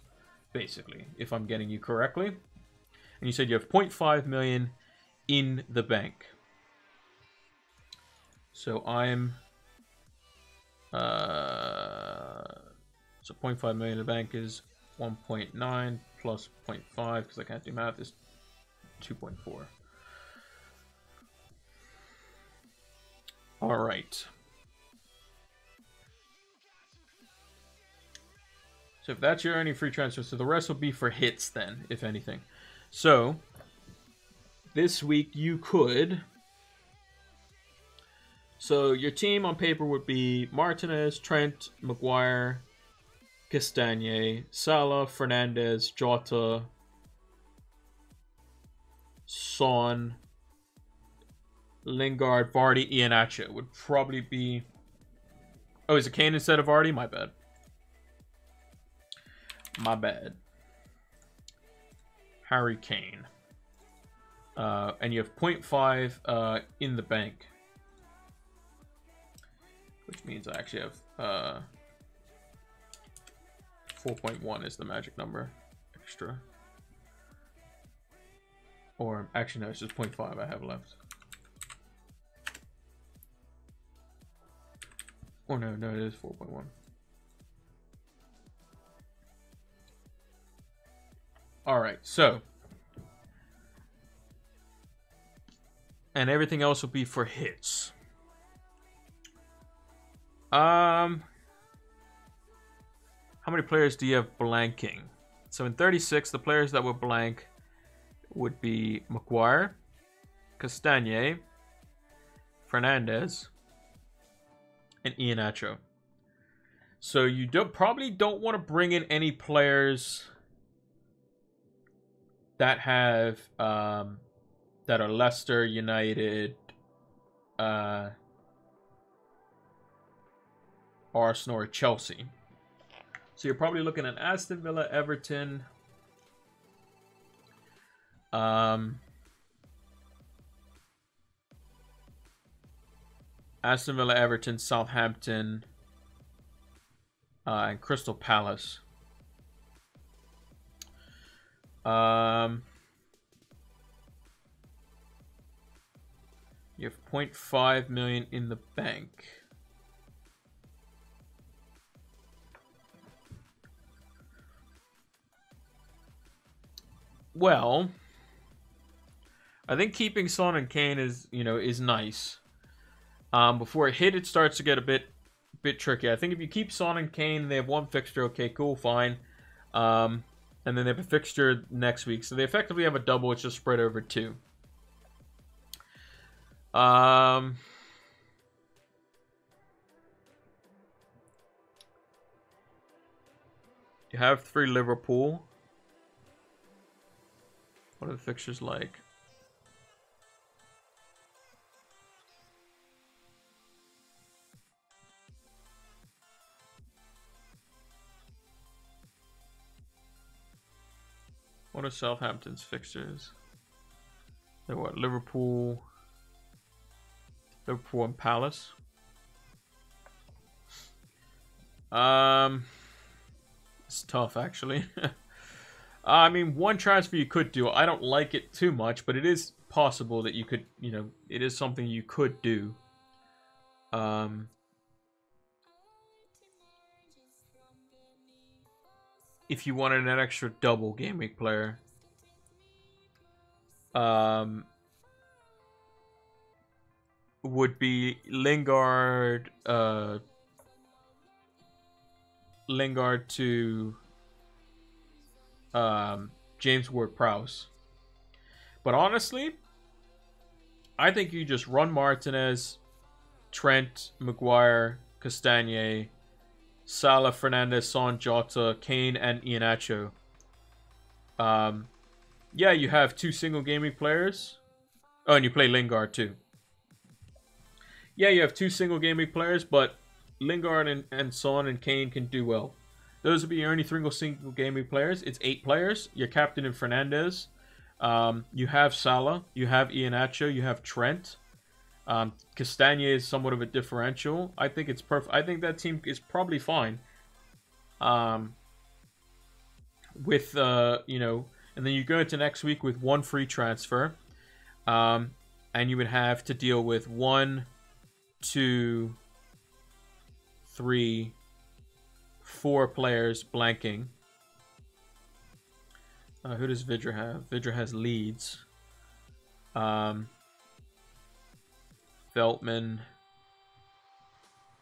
basically, if I'm getting you correctly. And you said you have 0.5 million in the bank. So I'm uh so 0.5 million in the bank is 1.9 plus 0.5 because I can't do math is 2.4. All right. So if that's your only free transfer, so the rest will be for hits then, if anything. So this week you could. So your team on paper would be Martinez, Trent, Maguire, Castagne, Salah, Fernandes, Jota, Son, Lingard, Vardy, Iheanacho would probably be. Oh, is it Kane instead of Vardy? My bad. My bad. Harry Kane. Uh, and you have 0.5 uh, in the bank. Which means I actually have uh, 4.1 is the magic number extra. Or actually no, it's just 0.5 I have left. Or no, no, it is 4.1. All right, so. And everything else will be for hits. Um, how many players do you have blanking? So in 36, the players that were blank would be Maguire, Castagne, Fernandes, and Iheanacho. So you don't probably don't want to bring in any players that have um, that are Leicester United, uh, Arsenal, or Chelsea. So you're probably looking at Aston Villa, Everton. Um, Aston Villa, Everton, Southampton, uh, and Crystal Palace. Um, you have 0.5 million in the bank. Well, I think keeping Son and Kane is, you know, is nice. Um, before a hit, it starts to get a bit, bit tricky. I think if you keep Son and Kane, they have one fixture. Okay, cool, fine. Um, and then they have a fixture next week. So they effectively have a double. It's just spread over two. Um, you have three Liverpool. What are the fixtures like? What are Southampton's fixtures? They're what? Liverpool, Liverpool and Palace. Um, it's tough actually. I mean, one transfer you could do. I don't like it too much, but it is possible that you could, you know, it is something you could do. Um, if you wanted an extra double game week player. Um, would be Lingard, uh, Lingard to um, James Ward-Prowse. But honestly, I think you just run Martinez, Trent, Maguire, Castagne, Salah, Fernandes, Son, Jota, Kane, and Iheanacho. Um, yeah, you have two single gaming players. Oh, and you play Lingard too. Yeah, you have two single gaming players, but Lingard and, and Son and Kane can do well. Those would be your only single single gaming players. It's eight players. Your captain in Fernandes. Um, you have Salah. You have Iheanacho. You have Trent. Um, Castagne is somewhat of a differential. I think it's perfect. I think that team is probably fine. Um, with uh, you know, and then you go into next week with one free transfer, um, and you would have to deal with one, two, three, four players blanking. Uh, who does Vydra have? Vydra has Leeds. Um, Veltman.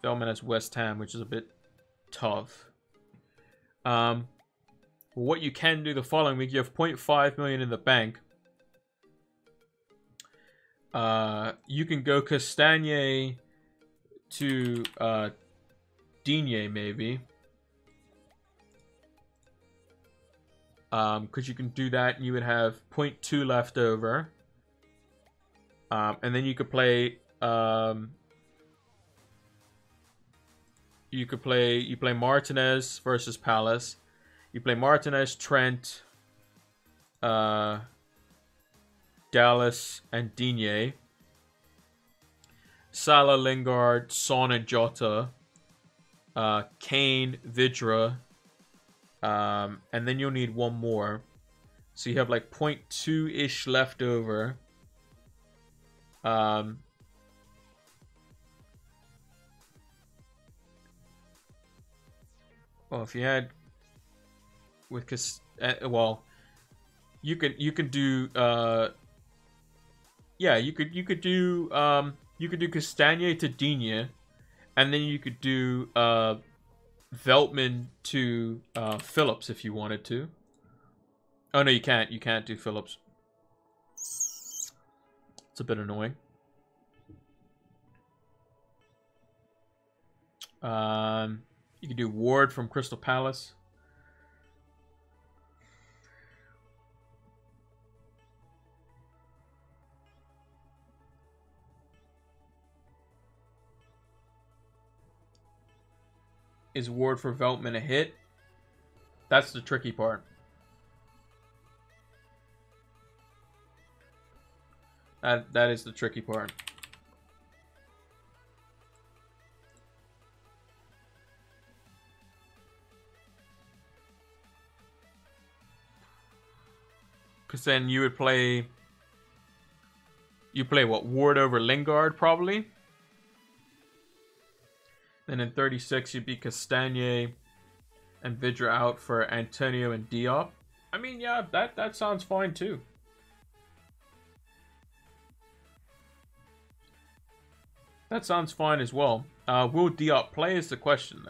Veltman has West Ham, which is a bit tough. Um, what you can do the following week, you have 0.5 million in the bank. Uh, you can go Castagne to uh, Digne, maybe. Um, because you can do that, you would have 0.2 left over. Um, and then you could play um, you could play you play Martinez versus Palace. You play Martinez, Trent, uh, Dallas, and Digne. Salah, Lingard, Son, and Jota. Uh, Kane, Vydra. Um, and then you'll need one more. So you have like 0.2-ish left over. Um, Well, if you had with cause uh, well, you can you can do uh yeah you could you could do um you could do Castagne to Digne, and then you could do uh Veltman to uh Phillips if you wanted to. Oh no, you can't. You can't do Phillips. It's a bit annoying. Um. You can do Ward from Crystal Palace. Is Ward for Veltman a hit? That's the tricky part. That that is the tricky part. Because then you would play... You play what? Ward over Lingard, probably? Then in 36, you'd be Castagne and Vydra out for Antonio and Diop. I mean, yeah, that, that sounds fine too. That sounds fine as well. Uh, will Diop play is the question,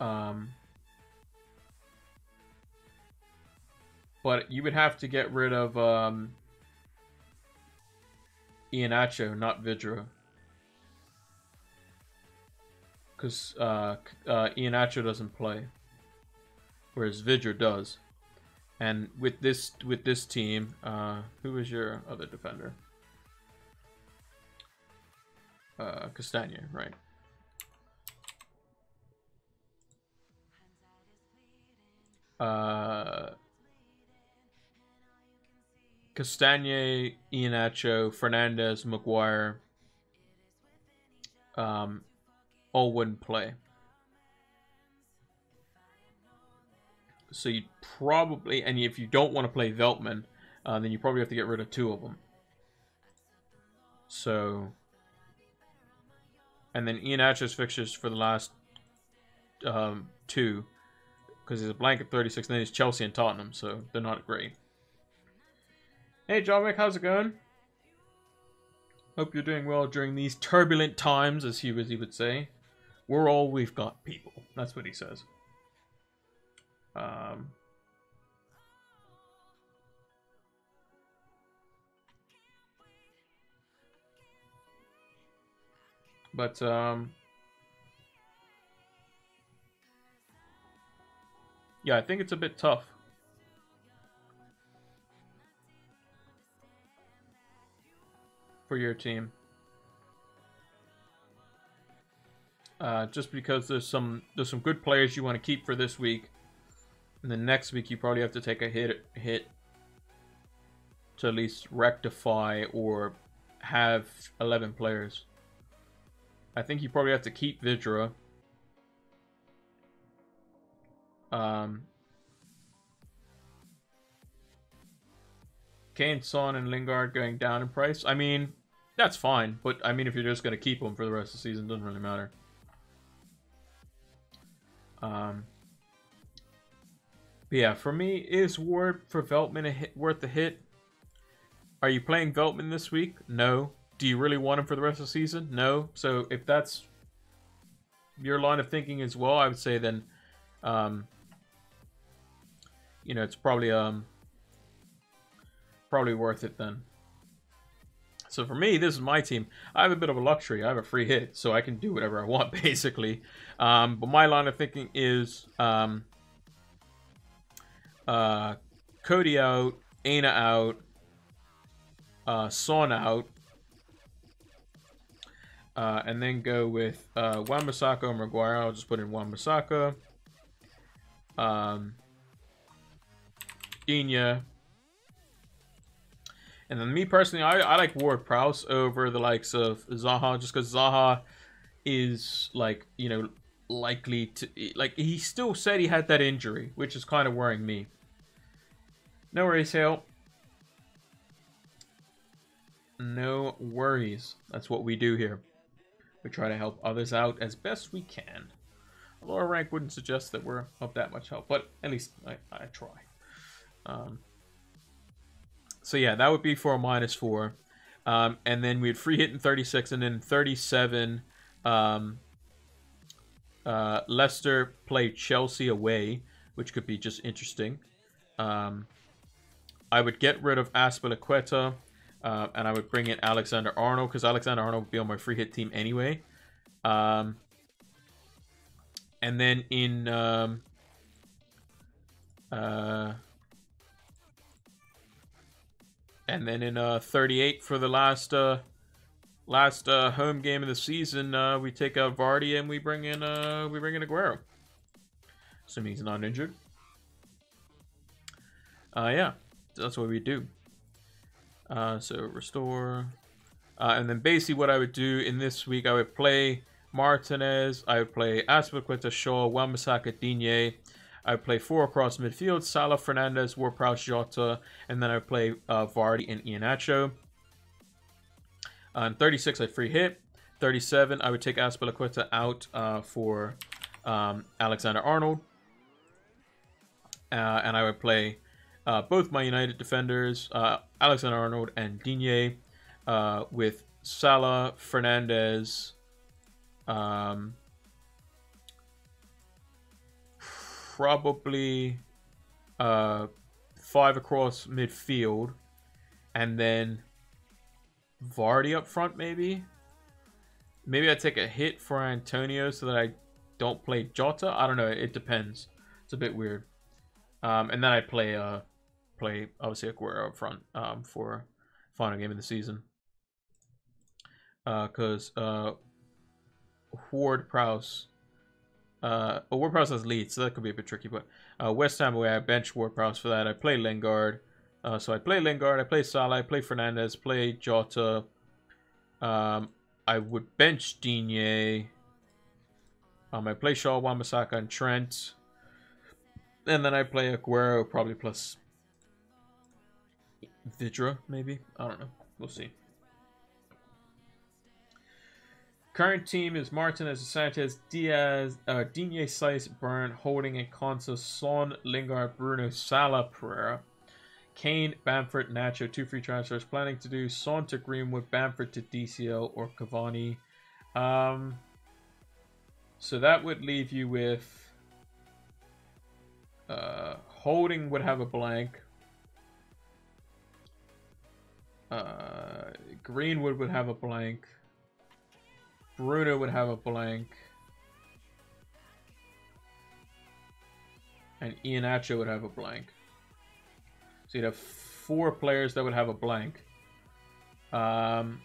though. Um, but you would have to get rid of um, Iheanacho, not Vydra. Because uh, uh, Iheanacho doesn't play, whereas Vydra does. And with this with this team, uh, who is your other defender? Uh, Castagne, right? Uh, Castagne, Iheanacho, Fernandes, Maguire, um, all wouldn't play. So you probably, and if you don't want to play Veltman, uh, then you probably have to get rid of two of them. So, and then Iheanacho's fixtures for the last um, two, because he's a blank at 36, and then he's Chelsea and Tottenham, so they're not great. Hey, Wick, how's it going? Hope you're doing well during these turbulent times, as he, as he would say. We're all we've got, people. That's what he says. Um, but, um, yeah, I think it's a bit tough. For your team. Uh, just because there's some there's some good players you want to keep for this week, and then next week you probably have to take a hit hit to at least rectify or have 11 players. I think you probably have to keep Vydra. Um, Kane, Son, and Lingard going down in price. I mean, that's fine, but I mean, if you're just going to keep them for the rest of the season, doesn't really matter. Um, yeah, for me, is Ward for Veltman a hit, worth a hit? Are you playing Veltman this week? No. Do you really want him for the rest of the season? No. So if that's your line of thinking as well, I would say then, um, you know, it's probably um probably worth it then. So for me, this is my team. I have a bit of a luxury. I have a free hit, so I can do whatever I want, basically. Um, but my line of thinking is um, uh, Coady out, Aina out, uh, Son out, uh, and then go with uh, Wan-Bissaka or Maguire. I'll just put in Wan-Bissaka. Um, Digne, and then me personally, I, I like Ward Prowse over the likes of Zaha just because Zaha is like, you know, likely to like he still said he had that injury, which is kind of worrying me. No worries, Hale. No worries. That's what we do here. We try to help others out as best we can. A lower rank wouldn't suggest that we're of that much help, but at least I, I try. Um, so yeah, that would be for a minus four. Um, and then we had free hit in 36, and then 37. Um, uh, Leicester play Chelsea away, which could be just interesting. Um, I would get rid of Azpilicueta, uh, and I would bring in Alexander Arnold, because Alexander Arnold would be on my free hit team anyway. Um, and then in... Um, uh, and then in uh, 38 for the last uh, last uh, home game of the season, uh, we take out Vardy and we bring in uh, we bring in Aguero. Assuming he's not injured. Uh, yeah, that's what we do. Uh, so restore. Uh, and then basically what I would do in this week, I would play Martinez, I would play Azpilicueta, Shaw, Wan-Bissaka, Digne, I play four across midfield, Salah, Fernandes, Ward-Prowse, Jota, and then I play uh, Vardy and Iheanacho. On 36, I free hit. 37, I would take Azpilicueta out uh, for um, Alexander Arnold. Uh, and I would play uh, both my United defenders, uh, Alexander Arnold and Digne, uh, with Salah, Fernandes, um, probably uh, five across midfield, and then Vardy up front, maybe. Maybe I take a hit for Antonio so that I don't play Jota. I don't know. It depends. It's a bit weird. Um, and then I play uh, play obviously Aguero up front um, for final game of the season. Because uh, uh, Ward Prowse uh, well, Ward Prowse has Leeds, so that could be a bit tricky. But uh, West Ham away, I bench Ward Prowse for that. I play Lingard. Uh, so I play Lingard, I play Salah, I play Fernandes, play Jota. Um, I would bench Digne. Um, I play Shaw, Wan-Bissaka, and Trent. And then I play Aguero, probably plus Vydra, maybe. I don't know. We'll see. Current team is Martinez, Sanchez, Diaz, uh, Digne, Burn, Holding, and Konsa, Son, Lingard, Bruno, Salah, Pereira. Kane, Bamford, Nacho, two free transfers. Planning to do Son to Greenwood, Bamford to DCL, or Cavani. Um, so that would leave you with uh, Holding would have a blank. Uh, Greenwood would have a blank. Bruno would have a blank. And Iheanacho would have a blank. So you'd have four players that would have a blank. Um,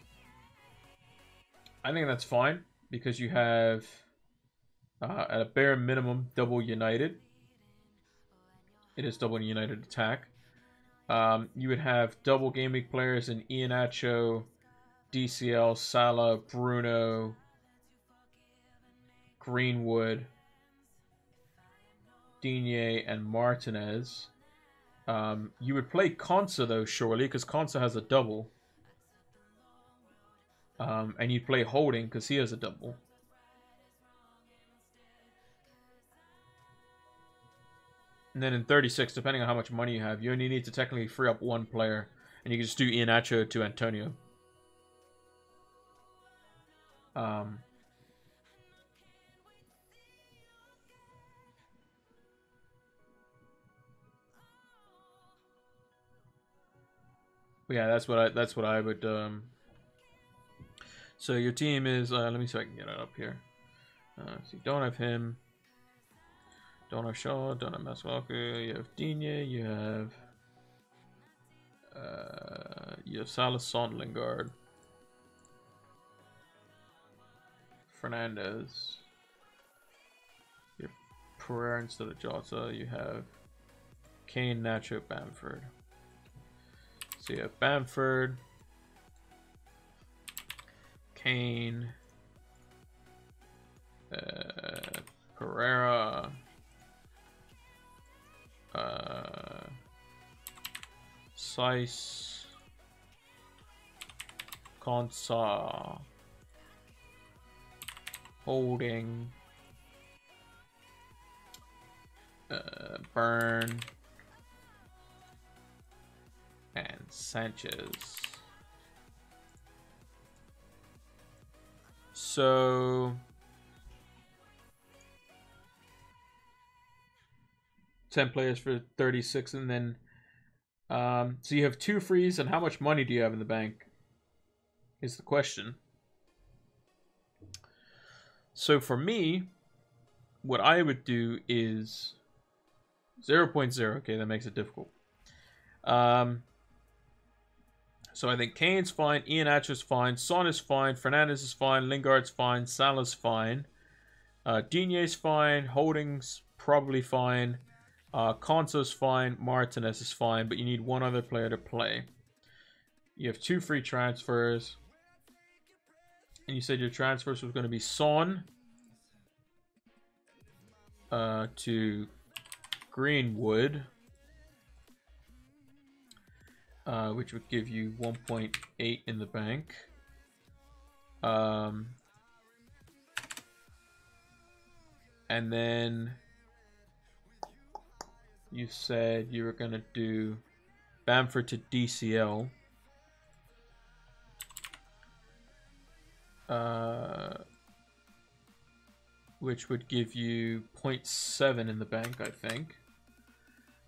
I think that's fine because you have, uh, at a bare minimum, double United. It is double United attack. Um, you would have double gaming players in Iheanacho, DCL, Salah, Bruno, Greenwood, Digne, and Martinez. Um, you would play Konsa though, surely, because Konsa has a double. Um, and you'd play Holding because he has a double. And then in 36, depending on how much money you have, you only need to technically free up one player. And you can just do Iheanacho to Antonio. Um, yeah, that's what I that's what I would. Um... So your team is. Uh, let me see if I can get it up here. Uh, so you don't have him. Don't have Shaw. Don't have Masuaku. You have Digne. You have. Uh, you have Salah Lingard. Fernandes. You have Pereira instead of Jota. You have Kane, Nacho, Bamford. So you have Bamford, Kane, uh, Pereira, uh, Saiss, Konsa, Holding, uh, Burn, and Sanchez. So... 10 players for 36 and then um, so you have two frees and how much money do you have in the bank? Is the question. So for me what I would do is 0, 0.0 okay that makes it difficult. Um, so I think Kane's fine, Iheanacho's fine, Son is fine, Fernandes is fine, Lingard's fine, Salah's fine, uh, Digne's fine, Holding's probably fine, uh, Konsa's fine, Martinez is fine, but you need one other player to play. You have two free transfers. And you said your transfers was going to be Son uh, to Greenwood uh, which would give you 1.8 in the bank. Um, and then you said you were going to do Bamford to DCL. Uh, which would give you 0.7 in the bank, I think.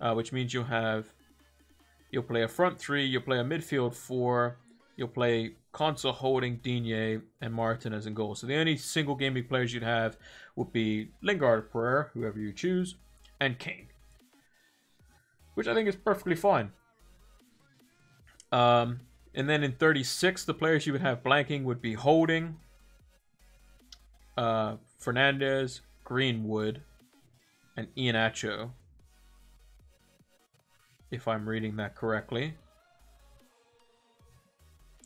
Uh, which means you'll have, you'll play a front three, you'll play a midfield four, you'll play Konsa Holding, Digne, and Martinez in goal. So the only single game players you'd have would be Lingard, Pereira, whoever you choose, and Kane. Which I think is perfectly fine. Um, and then in 36, the players you would have blanking would be Holding, uh, Fernandes, Greenwood, and Iheanacho. If I'm reading that correctly.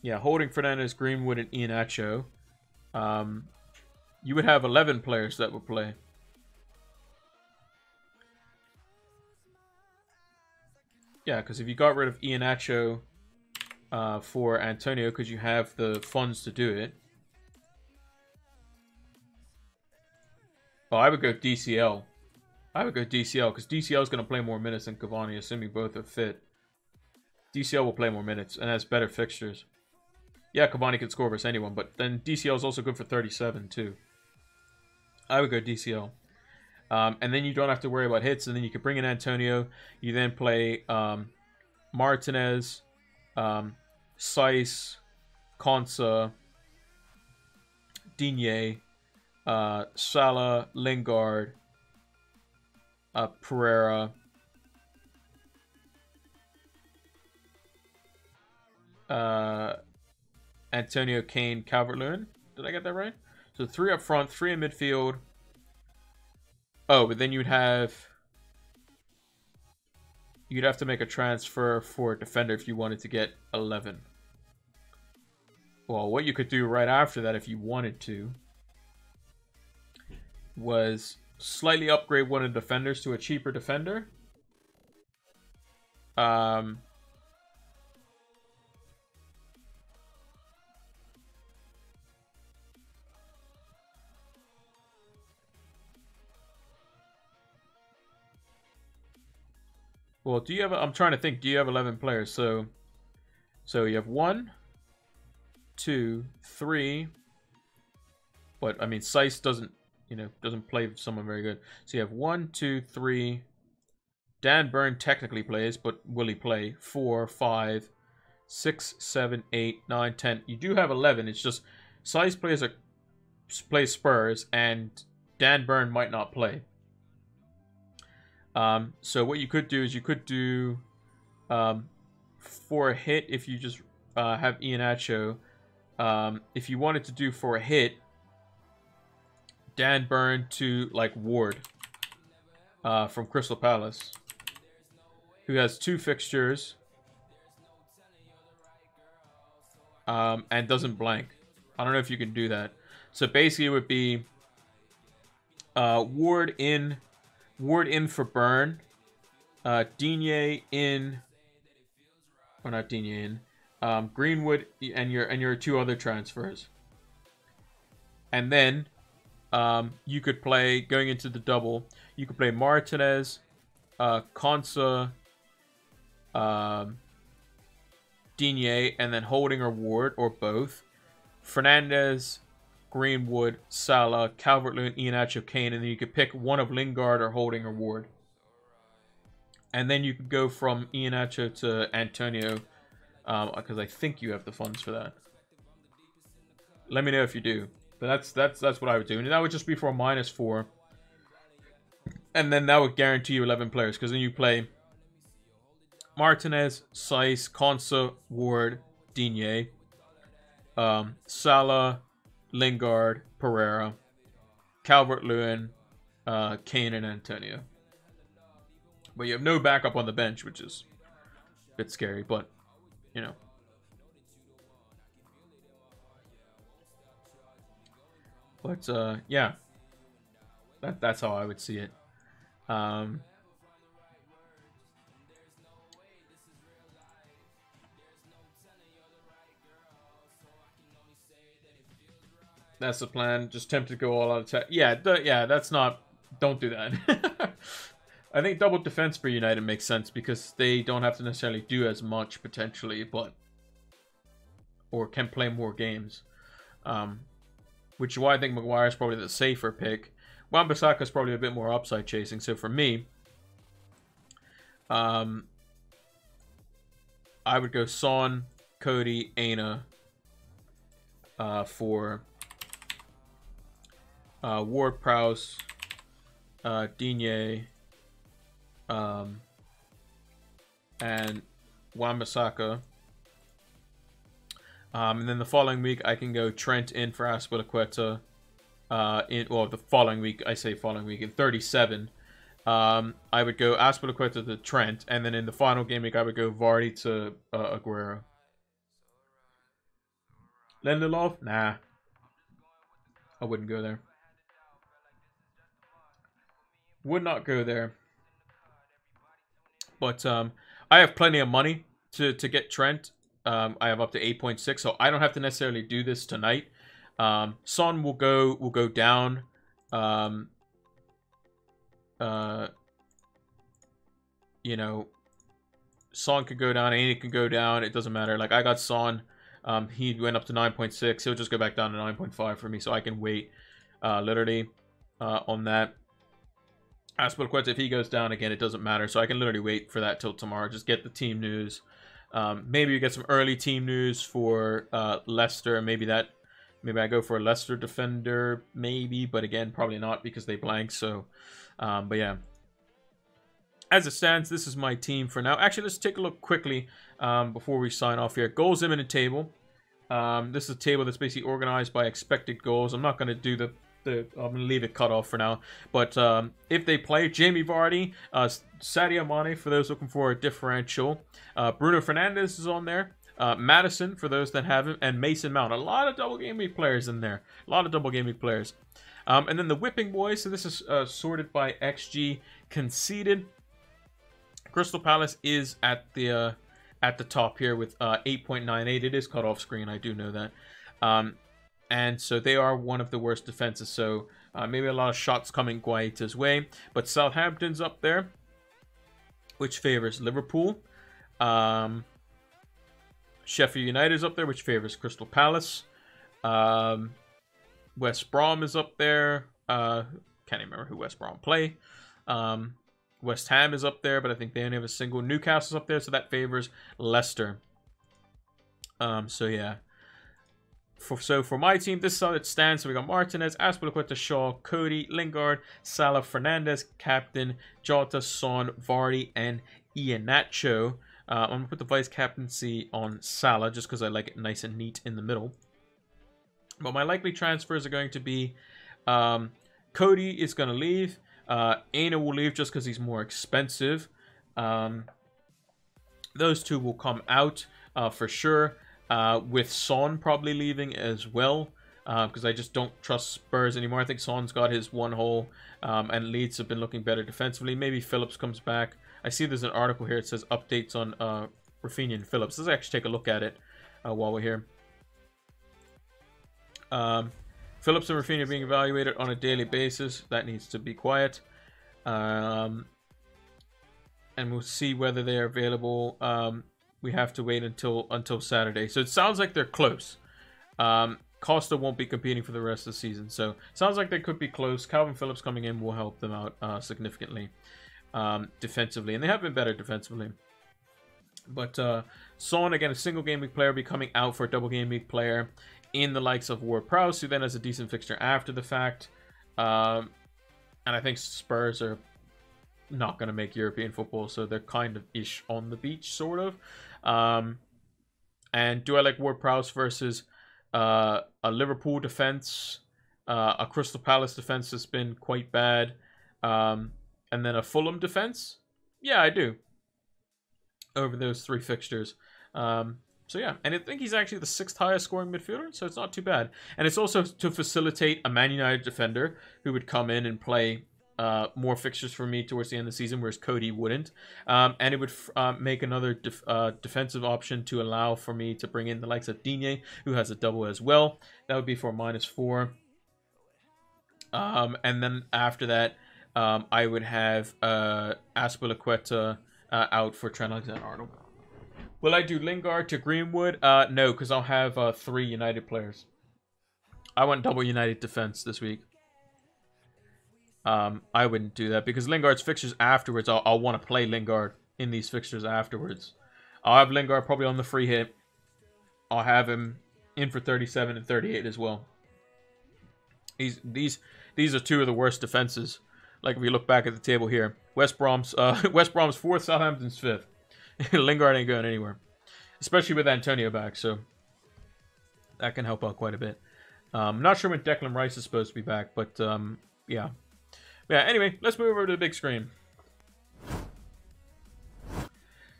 Yeah, Holding Fernandes, Greenwood, and Iheanacho. Um, you would have 11 players that would play. Yeah, because if you got rid of Iheanacho uh, for Antonio, because you have the funds to do it, Oh, I would go DCL. I would go DCL because DCL is going to play more minutes than Cavani, assuming both are fit. DCL will play more minutes and has better fixtures. Yeah, Cavani can score versus anyone, but then DCL is also good for 37 too. I would go DCL. Um, and then you don't have to worry about hits, and then you can bring in Antonio. You then play um, Martinez, um, Saïss, Konsa, Digne, uh, Salah, Lingard, uh, Pereira, uh, Antonio Kane, Calvert-Lewin. Did I get that right? So three up front, three in midfield. Oh, but then you'd have you'd have to make a transfer for a defender if you wanted to get 11. Well, what you could do right after that if you wanted to was slightly upgrade one of the defenders to a cheaper defender. Um, well, do you have? I'm trying to think. Do you have 11 players? So, so you have one, two, three. But I mean, Saïss doesn't you know, doesn't play someone very good. So you have one, two, three. Dan Burn technically plays, but will he play? Four, five, six, seven, eight, nine, ten. You do have eleven. It's just Saïss plays a plays Spurs, and Dan Burn might not play. Um, so what you could do is you could do um, for a hit if you just uh, have Iheanacho. Um, if you wanted to do for a hit, Dan Burn to like Ward uh, from Crystal Palace, who has two fixtures um, and doesn't blank. I don't know if you can do that. So basically, it would be uh, Ward in, Ward in for Burn, uh, Digne in, or not Digne in, um, Greenwood and your and your two other transfers, and then um, you could play, going into the double, you could play Martinez, uh, Konsa, um, Digne, and then Holding or Ward, or both. Fernandes, Greenwood, Salah, Calvert-Lewin, Iheanacho, Kane, and then you could pick one of Lingard or Holding or Ward. And then you could go from Iheanacho to Antonio, because um, I think you have the funds for that. Let me know if you do. But that's that's that's what I would do. And that would just be for a minus four. And then that would guarantee you 11 players. Because then you play Martinez, Saïss, Konsa, Ward, Digne, um, Salah, Lingard, Pereira, Calvert-Lewin, uh, Kane, and Antonio. But you have no backup on the bench, which is a bit scary. But, you know. But uh, yeah, that that's how I would see it. Um, that's the plan. Just tempted to go all out attack. Yeah, yeah, that's not. Don't do that. I think double defense for United makes sense because they don't have to necessarily do as much potentially, but or can play more games. Um, which is why I think Maguire is probably the safer pick. Wan-Bissaka is probably a bit more upside chasing. So for me, um, I would go Son, Coady, Ana uh, for uh, Ward Prowse, uh, Digne, um, and Wan-Bissaka. Um, and then the following week, I can go Trent in for Azpilicueta. Uh, in well, the following week, I say following week in 37. Um, I would go Azpilicueta to Trent, and then in the final game week, I would go Vardy to uh, Aguero. Lindelof? Nah. I wouldn't go there. Would not go there. But um, I have plenty of money to, to get Trent. Um, I have up to 8.6, so I don't have to necessarily do this tonight. Um, Son will go will go down. Um, uh, you know, Son could go down, Andy could go down. It doesn't matter. Like I got Son. Um, he went up to 9.6. He'll just go back down to 9.5 for me, so I can wait uh, literally uh, on that. Azpilicueta, if he goes down again, it doesn't matter. So I can literally wait for that till tomorrow. Just get the team news. Um, maybe you get some early team news for uh, Leicester. Maybe that, maybe I go for a Leicester defender, maybe. But again, probably not because they blank. So, um, but yeah. As it stands, this is my team for now. Actually, let's take a look quickly um, before we sign off here. Goals imminent table. Um, this is a table that's basically organized by expected goals. I'm not going to do the the, I'm gonna leave it cut off for now. But um, if they play Jamie Vardy, uh, Sadio Mane for those looking for a differential, uh, Bruno Fernandes is on there. Uh, Maddison for those that have him, and Mason Mount. A lot of double week players in there. A lot of double week players. Um, and then the whipping boys. So this is uh, sorted by XG conceded. Crystal Palace is at the uh, at the top here with uh, 8.98. It is cut off screen. I do know that. Um, and so they are one of the worst defenses. So uh, maybe a lot of shots coming Guaita's way. But Southampton's up there, which favors Liverpool. Um, Sheffield United is up there, which favors Crystal Palace. Um, West Brom is up there. Uh, can't remember who West Brom play. Um, West Ham is up there, but I think they only have a single. Newcastle's up there, so that favors Leicester. Um, so yeah. For, so for my team, this is how it stands. So we got Martinez, Azpilicueta, Shaw, Coady, Lingard, Salah, Fernandes, Captain, Jota, Son, Vardy, and Iheanacho. Uh, I'm going to put the vice captaincy on Salah just because I like it nice and neat in the middle. But my likely transfers are going to be um, Coady is going to leave. Uh, will leave just because he's more expensive. Um, those two will come out uh, for sure uh, with Son probably leaving as well because uh, I just don't trust Spurs anymore. I think Son's got his one hole um, and Leeds have been looking better defensively. Maybe Phillips comes back. I see there's an article here. It says updates on uh, Raphinha and Phillips. Let's actually take a look at it uh, while we're here. Um, Phillips and Raphinha being evaluated on a daily basis. That needs to be quiet. Um, and we'll see whether they are available um, we have to wait until until Saturday. So it sounds like they're close. Um, Costa won't be competing for the rest of the season. So sounds like they could be close. Kalvin Phillips coming in will help them out uh, significantly um, defensively. And they have been better defensively. But uh, Son, again, a single game week player, becoming out for a double game week player in the likes of Ward Prowse, who then has a decent fixture after the fact. Um, and I think Spurs are not going to make European football, so they're kind of ish on the beach, sort of. Um, and do I like Ward Prowse versus uh, a Liverpool defense, uh, a Crystal Palace defense that's been quite bad, um, and then a Fulham defense? Yeah, I do. Over those three fixtures. Um, so yeah, and I think he's actually the sixth highest scoring midfielder, so it's not too bad. And it's also to facilitate a Man United defender who would come in and play uh, more fixtures for me towards the end of the season, whereas Coady wouldn't. Um, and it would uh, make another def uh, defensive option to allow for me to bring in the likes of Digne, who has a double as well. That would be for minus four. Um, and then after that, um, I would have uh, Azpilicueta uh, out for Trent Alexander-Arnold. Will I do Lingard to Greenwood? Uh, no, because I'll have uh, three United players. I want double United defense this week. Um, I wouldn't do that because Lingard's fixtures afterwards, I'll, I'll want to play Lingard in these fixtures afterwards. I'll have Lingard probably on the free hit. I'll have him in for 37 and 38 as well. These these these are two of the worst defenses. Like if you look back at the table here, West Brom's uh, West Brom's fourth, Southampton's fifth. Lingard ain't going anywhere, especially with Antonio back. So that can help out quite a bit. Um, not sure when Declan Rice is supposed to be back, but um, yeah. Yeah. Anyway, let's move over to the big screen.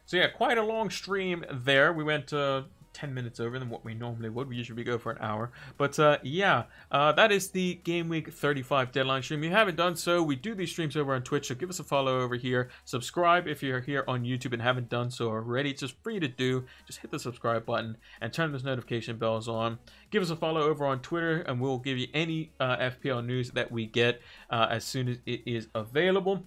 So yeah, quite a long stream there. We went uh, 10 minutes over than what we normally would. We usually go for an hour. But uh, yeah, uh, that is the Game Week 35 deadline stream. If you haven't done so, we do these streams over on Twitch, so give us a follow over here. Subscribe if you're here on YouTube and haven't done so already. It's just free to do. Just hit the subscribe button and turn those notification bells on. Give us a follow over on Twitter, and we'll give you any uh, FPL news that we get uh, as soon as it is available.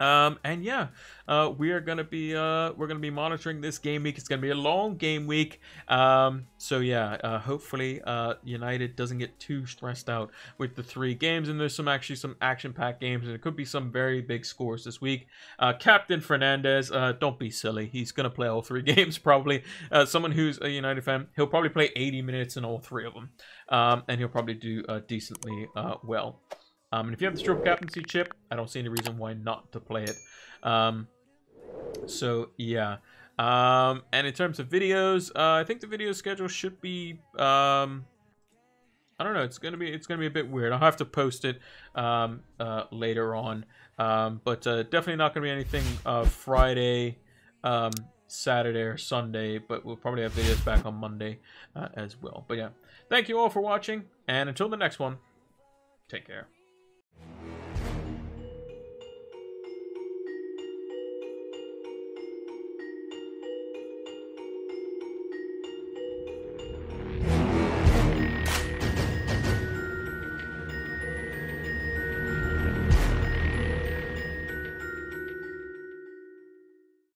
Um, and yeah, uh, we are gonna be uh, we're gonna be monitoring this game week. It's gonna be a long game week. Um, so yeah, uh, hopefully uh, United doesn't get too stressed out with the three games. And there's some actually some action-packed games, and it could be some very big scores this week. Uh, Captain Fernandes, uh, don't be silly. He's gonna play all three games probably. someone who's a United fan, he'll probably play 80 minutes in all three of them, um, and he'll probably do decently well. Um, and if you have the triple captaincy chip, I don't see any reason why not to play it. Um, so yeah. Um, and in terms of videos, uh, I think the video schedule should be. Um, I don't know. It's gonna be it's gonna be a bit weird. I'll have to post it um, uh, later on. Um, but uh, definitely not gonna be anything uh, Friday, um, Saturday, or Sunday. But we'll probably have videos back on Monday uh, as well. But yeah, thank you all for watching, and until the next one, take care.